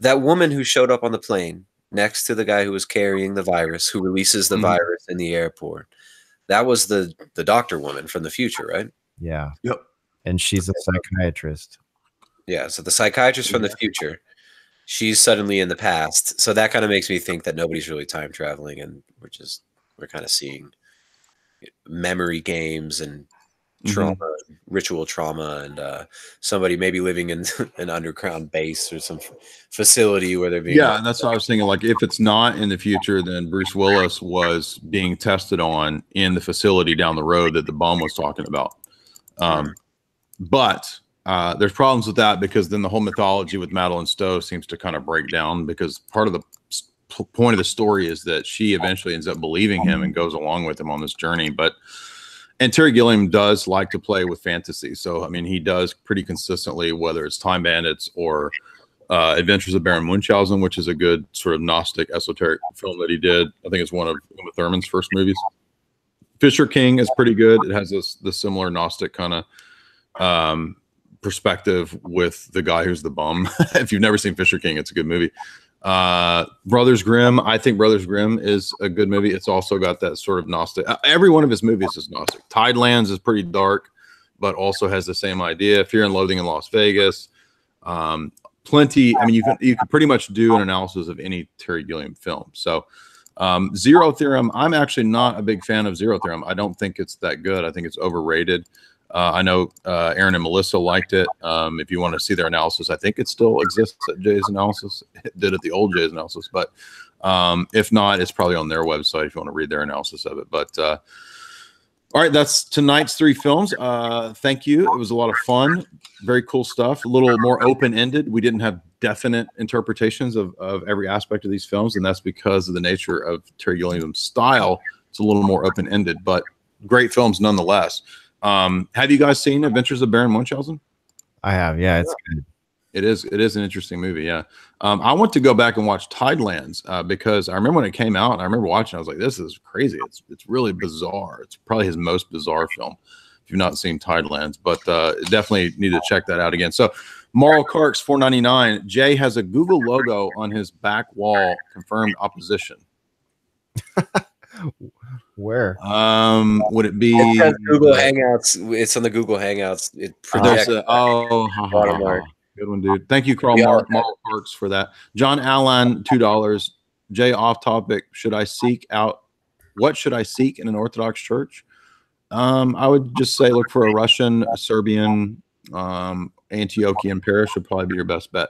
that woman who showed up on the plane next to the guy who was carrying the virus, who releases the Mhm. virus in the airport. That was the the doctor woman from the future, right? Yeah. Yep. And she's a psychiatrist. Yeah. So the psychiatrist from the future, she's suddenly in the past. So that kind of makes me think that nobody's really time traveling, and we're just we're kind of seeing memory games and Mhm. trauma, ritual trauma, and uh, somebody maybe living in an underground base or some f- facility where they're being Yeah, and that's what I was thinking. Like, if it's not in the future, then Bruce Willis was being tested on in the facility down the road that the bomb was talking about. Um, but uh, there's problems with that because then the whole mythology with Madeline Stowe seems to kind of break down because part of the p- point of the story is that she eventually ends up believing him and goes along with him on this journey. But and Terry Gilliam does like to play with fantasy, so I mean he does pretty consistently, whether it's Time Bandits or uh, Adventures of Baron Munchausen, which is a good sort of Gnostic esoteric film that he did. I think it's one of Uma Thurman's first movies. Fisher King is pretty good. It has this the similar Gnostic kind of um, perspective with the guy who's the bum. if you've never seen Fisher King, it's a good movie. Uh, Brothers Grimm, I think Brothers Grimm is a good movie. It's also got that sort of Gnostic. uh, Every one of his movies is Gnostic. Tidelands is pretty dark, but also has the same idea. Fear and Loathing in Las Vegas. Um, plenty. I mean, you can you can pretty much do an analysis of any Terry Gilliam film. So, um, Zero Theorem. I'm actually not a big fan of Zero Theorem. I don't think it's that good. I think it's overrated. Uh, I know uh, Aaron and Melissa liked it. Um, if you want to see their analysis, I think it still exists at Jay's Analysis. It did at the old Jay's Analysis, but um, if not, it's probably on their website if you want to read their analysis of it. But uh, all right, that's tonight's three films. Uh, thank you. It was a lot of fun. Very cool stuff. A little more open ended. We didn't have definite interpretations of, of every aspect of these films, and that's because of the nature of Terry Gilliam's style. It's a little more open ended, but great films nonetheless. Um, have you guys seen Adventures of Baron Munchausen? I have. Yeah, it's good. It is. It is an interesting movie. Yeah. Um, I want to go back and watch Tidelands uh, because I remember when it came out. And I remember watching. I was like, "This is crazy. It's it's really bizarre. It's probably his most bizarre film." If you've not seen Tidelands, but uh, definitely need to check that out again. So, Marl Karks, four ninety nine. Jay has a Google logo on his back wall. Confirmed opposition. Where? Um, would it be It Google Hangouts. It's on the Google Hangouts. It There's projects. a, oh, Watermark. good one, dude. Thank you, Carl Yeah. Mark, Mark Parks, for that. John Allen, two dollars. Jay, off topic. Should I seek out? What should I seek in an Orthodox church? Um, I would just say look for a Russian, a Serbian, um, Antiochian parish would probably be your best bet.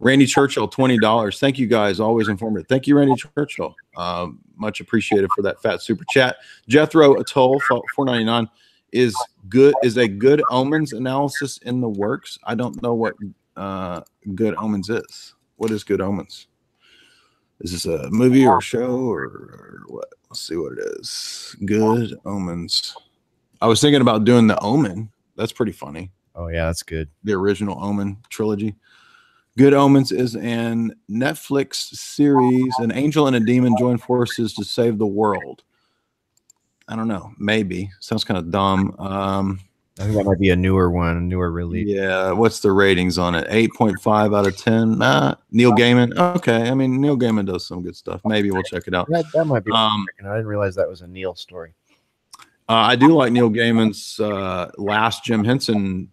Randy Churchill, twenty dollars. Thank you guys, always informative. Thank you, Randy Churchill. Um, much appreciated for that fat super chat. Jethro Atoll, four ninety nine is good is a good omens analysis in the works i don't know what uh good omens is what is good omens is this a movie or a show or, or what let's see what it is good omens i was thinking about doing the omen that's pretty funny Oh yeah, that's good. the original omen trilogy good omens is an netflix series an angel and a demon join forces to save the world i don't know maybe sounds kind of dumb um I think that might be a newer one, a newer release. Yeah, what's the ratings on it? 8.5 out of 10. Nah, Neil Gaiman. Okay, I mean Neil Gaiman does some good stuff. Maybe we'll check it out. That, that might be. Um, I didn't realize that was a Neil story. uh, I do like Neil Gaiman's uh, last Jim Henson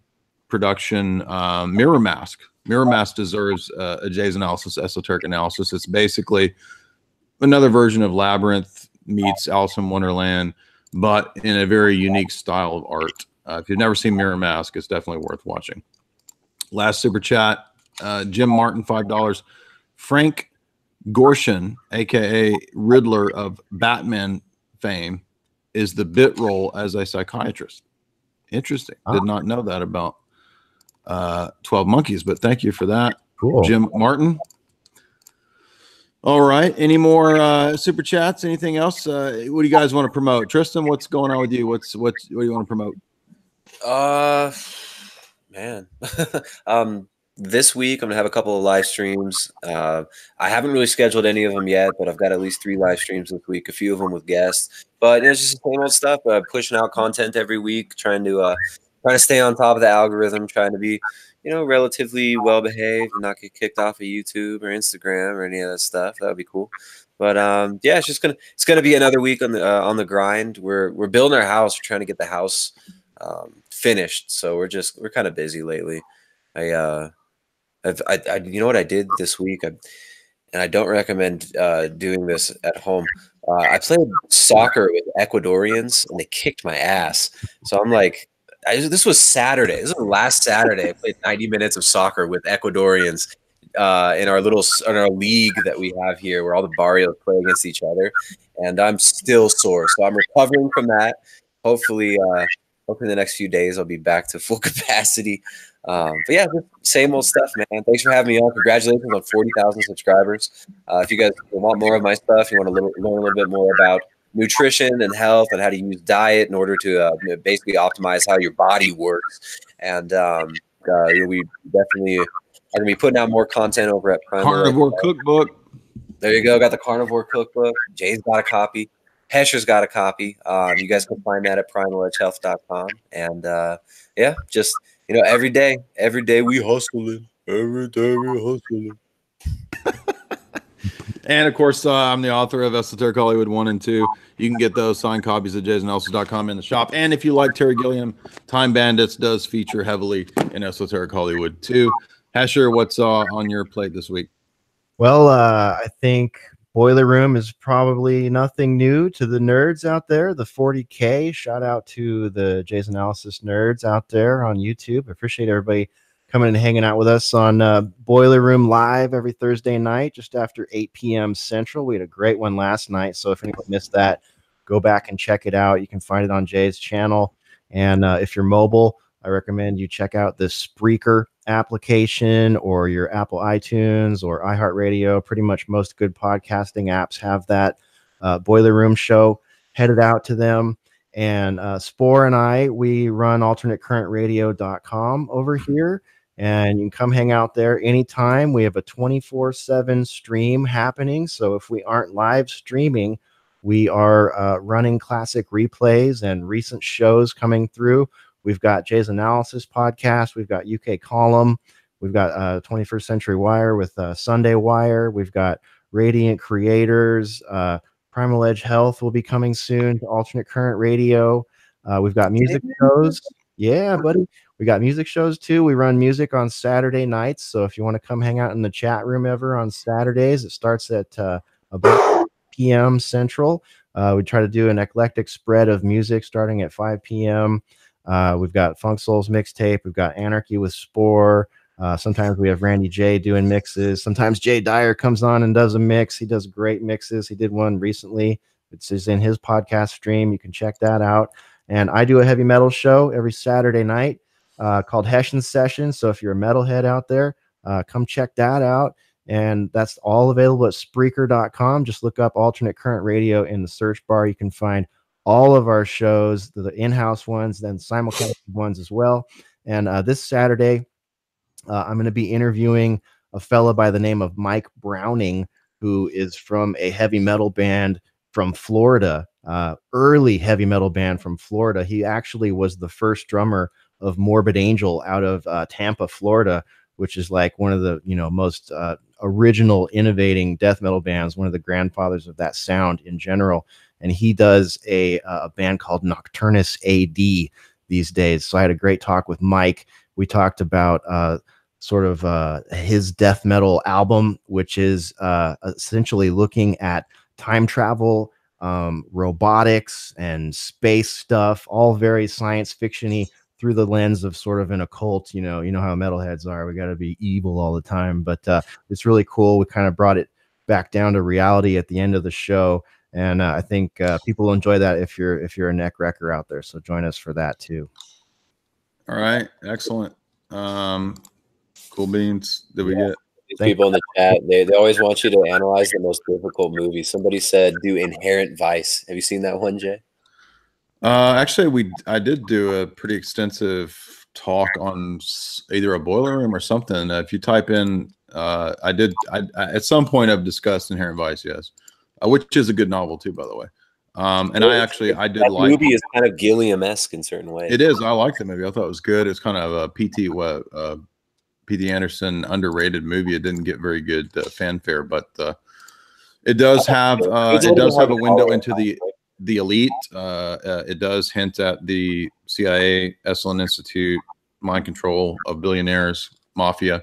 production, uh, Mirror Mask. Mirror Mask deserves uh, a Jay's analysis, esoteric analysis. It's basically another version of Labyrinth meets Alice in Wonderland, but in a very unique style of art. Uh, if you've never seen Mirror Mask, it's definitely worth watching. Last super chat, uh, Jim Martin, five dollars. Frank Gorshin, aka Riddler of Batman fame, is the bit role as a psychiatrist. Interesting. Did Ah. not know that about uh, Twelve Monkeys, but thank you for that, Cool. Jim Martin. All right. Any more uh, super chats? Anything else? Uh, what do you guys want to promote? Tristan, what's going on with you? What's what's what do you want to promote? Uh, man. um, this week I'm gonna have a couple of live streams. Uh, I haven't really scheduled any of them yet, but I've got at least three live streams this week. A few of them with guests, but it's just the same old stuff. Uh, pushing out content every week, trying to uh, trying to stay on top of the algorithm, trying to be, you know, relatively well behaved and not get kicked off of YouTube or Instagram or any of that stuff. That would be cool. But um, yeah, it's just gonna it's gonna be another week on the uh, on the grind. We're we're building our house. We're trying to get the house um, finished. So we're just we're kind of busy lately. I uh, I've, I, I you know what I did this week. I, and I don't recommend uh, doing this at home. Uh, I played soccer with Ecuadorians, and they kicked my ass. So I'm like, I, this was Saturday. This was last Saturday. I played 90 minutes of soccer with Ecuadorians uh, in our little in our league that we have here, where all the barrios play against each other, and I'm still sore. So I'm recovering from that. Hopefully, uh, hopefully, the next few days I'll be back to full capacity. Um, but yeah, same old stuff, man. Thanks for having me on. Congratulations on 40,000 subscribers. Uh, if you guys want more of my stuff, you want to learn a little bit more about nutrition and health and how to use diet in order to uh, basically optimize how your body works. And um, uh, we definitely are going to be putting out more content over at Prime Carnivore Cookbook. There you go. Got the Carnivore Cookbook. Jay's got a copy. Hesher's got a copy. Um, you guys can find that at primaledgehealth.com. And uh, yeah, just – you know, every day, every day we hustling. Every day we hustling. and of course, uh, I'm the author of Esoteric Hollywood 1 and 2. You can get those signed copies at jaysanalysis.com in the shop. And if you like Terry Gilliam, Time Bandits does feature heavily in Esoteric Hollywood 2. Hesher, what's uh, on your plate this week? Well, uh, I think Boiler Room is probably nothing new to the nerds out there. The 40K, shout out to the Jay's Analysis nerds out there on YouTube. I appreciate everybody coming and hanging out with us on uh, Boiler Room Live every Thursday night, just after 8 p.m. Central. We had a great one last night. So if anyone missed that, go back and check it out. You can find it on Jay's channel. And uh, if you're mobile, I recommend you check out the Spreaker application or your Apple iTunes or iHeartRadio. Pretty much most good podcasting apps have that uh, Boiler Room show headed out to them. And uh, Spore and I, we run alternatecurrentradio.com over here. And you can come hang out there anytime. We have a 24 7 stream happening. So if we aren't live streaming, we are uh, running classic replays and recent shows coming through. We've got Jay's Analysis podcast. We've got UK Column. We've got uh, 21st Century Wire with uh, Sunday Wire. We've got Radiant Creators. Uh, Primal Edge Health will be coming soon to Alternate Current Radio. Uh, we've got music shows. Yeah, buddy. We got music shows too. We run music on Saturday nights. So if you want to come hang out in the chat room ever on Saturdays, it starts at uh, about p.m. Central. Uh, we try to do an eclectic spread of music starting at 5 p.m. Uh, we've got Funk Souls mixtape. We've got Anarchy with Spore. Uh, sometimes we have Randy J doing mixes. Sometimes Jay Dyer comes on and does a mix. He does great mixes. He did one recently. It's in his podcast stream. You can check that out. And I do a heavy metal show every Saturday night uh, called Hessian Session. So if you're a metalhead out there, uh, come check that out. And that's all available at Spreaker.com. Just look up Alternate Current Radio in the search bar. You can find all of our shows, the, the in-house ones, then simulcast ones as well. And uh, this Saturday, uh, I'm going to be interviewing a fella by the name of Mike Browning, who is from a heavy metal band from Florida, uh, early heavy metal band from Florida. He actually was the first drummer of Morbid Angel out of uh, Tampa, Florida, which is like one of the you know most uh, original, innovating death metal bands, one of the grandfathers of that sound in general and he does a, a band called Nocturnus AD these days. So I had a great talk with Mike. We talked about uh, sort of uh, his death metal album, which is uh, essentially looking at time travel, um, robotics, and space stuff, all very science fictiony through the lens of sort of an occult. You know, you know how metalheads are. We got to be evil all the time, but uh, it's really cool. We kind of brought it back down to reality at the end of the show and uh, I think uh, people will enjoy that if you're if you're a neck wrecker out there. So join us for that too. All right, excellent. Um, cool beans. Did we yeah. get? These people in the chat, they, they always want you to analyze the most difficult movie. Somebody said do Inherent Vice. Have you seen that one, Jay? Uh, actually, we I did do a pretty extensive talk on either a boiler room or something. Uh, if you type in, uh, I did. I, I, at some point I've discussed Inherent Vice. Yes uh, which is a good novel too, by the way. Um, and I actually I did that like movie is kind of Gilliam esque in certain ways. It is. I like the movie. I thought it was good. It's kind of a PT uh, P.T. Anderson underrated movie. It didn't get very good uh, fanfare, but uh, it does have uh, it does have a window into the the elite. Uh, uh, it does hint at the CIA, Esalen Institute, mind control of billionaires, mafia.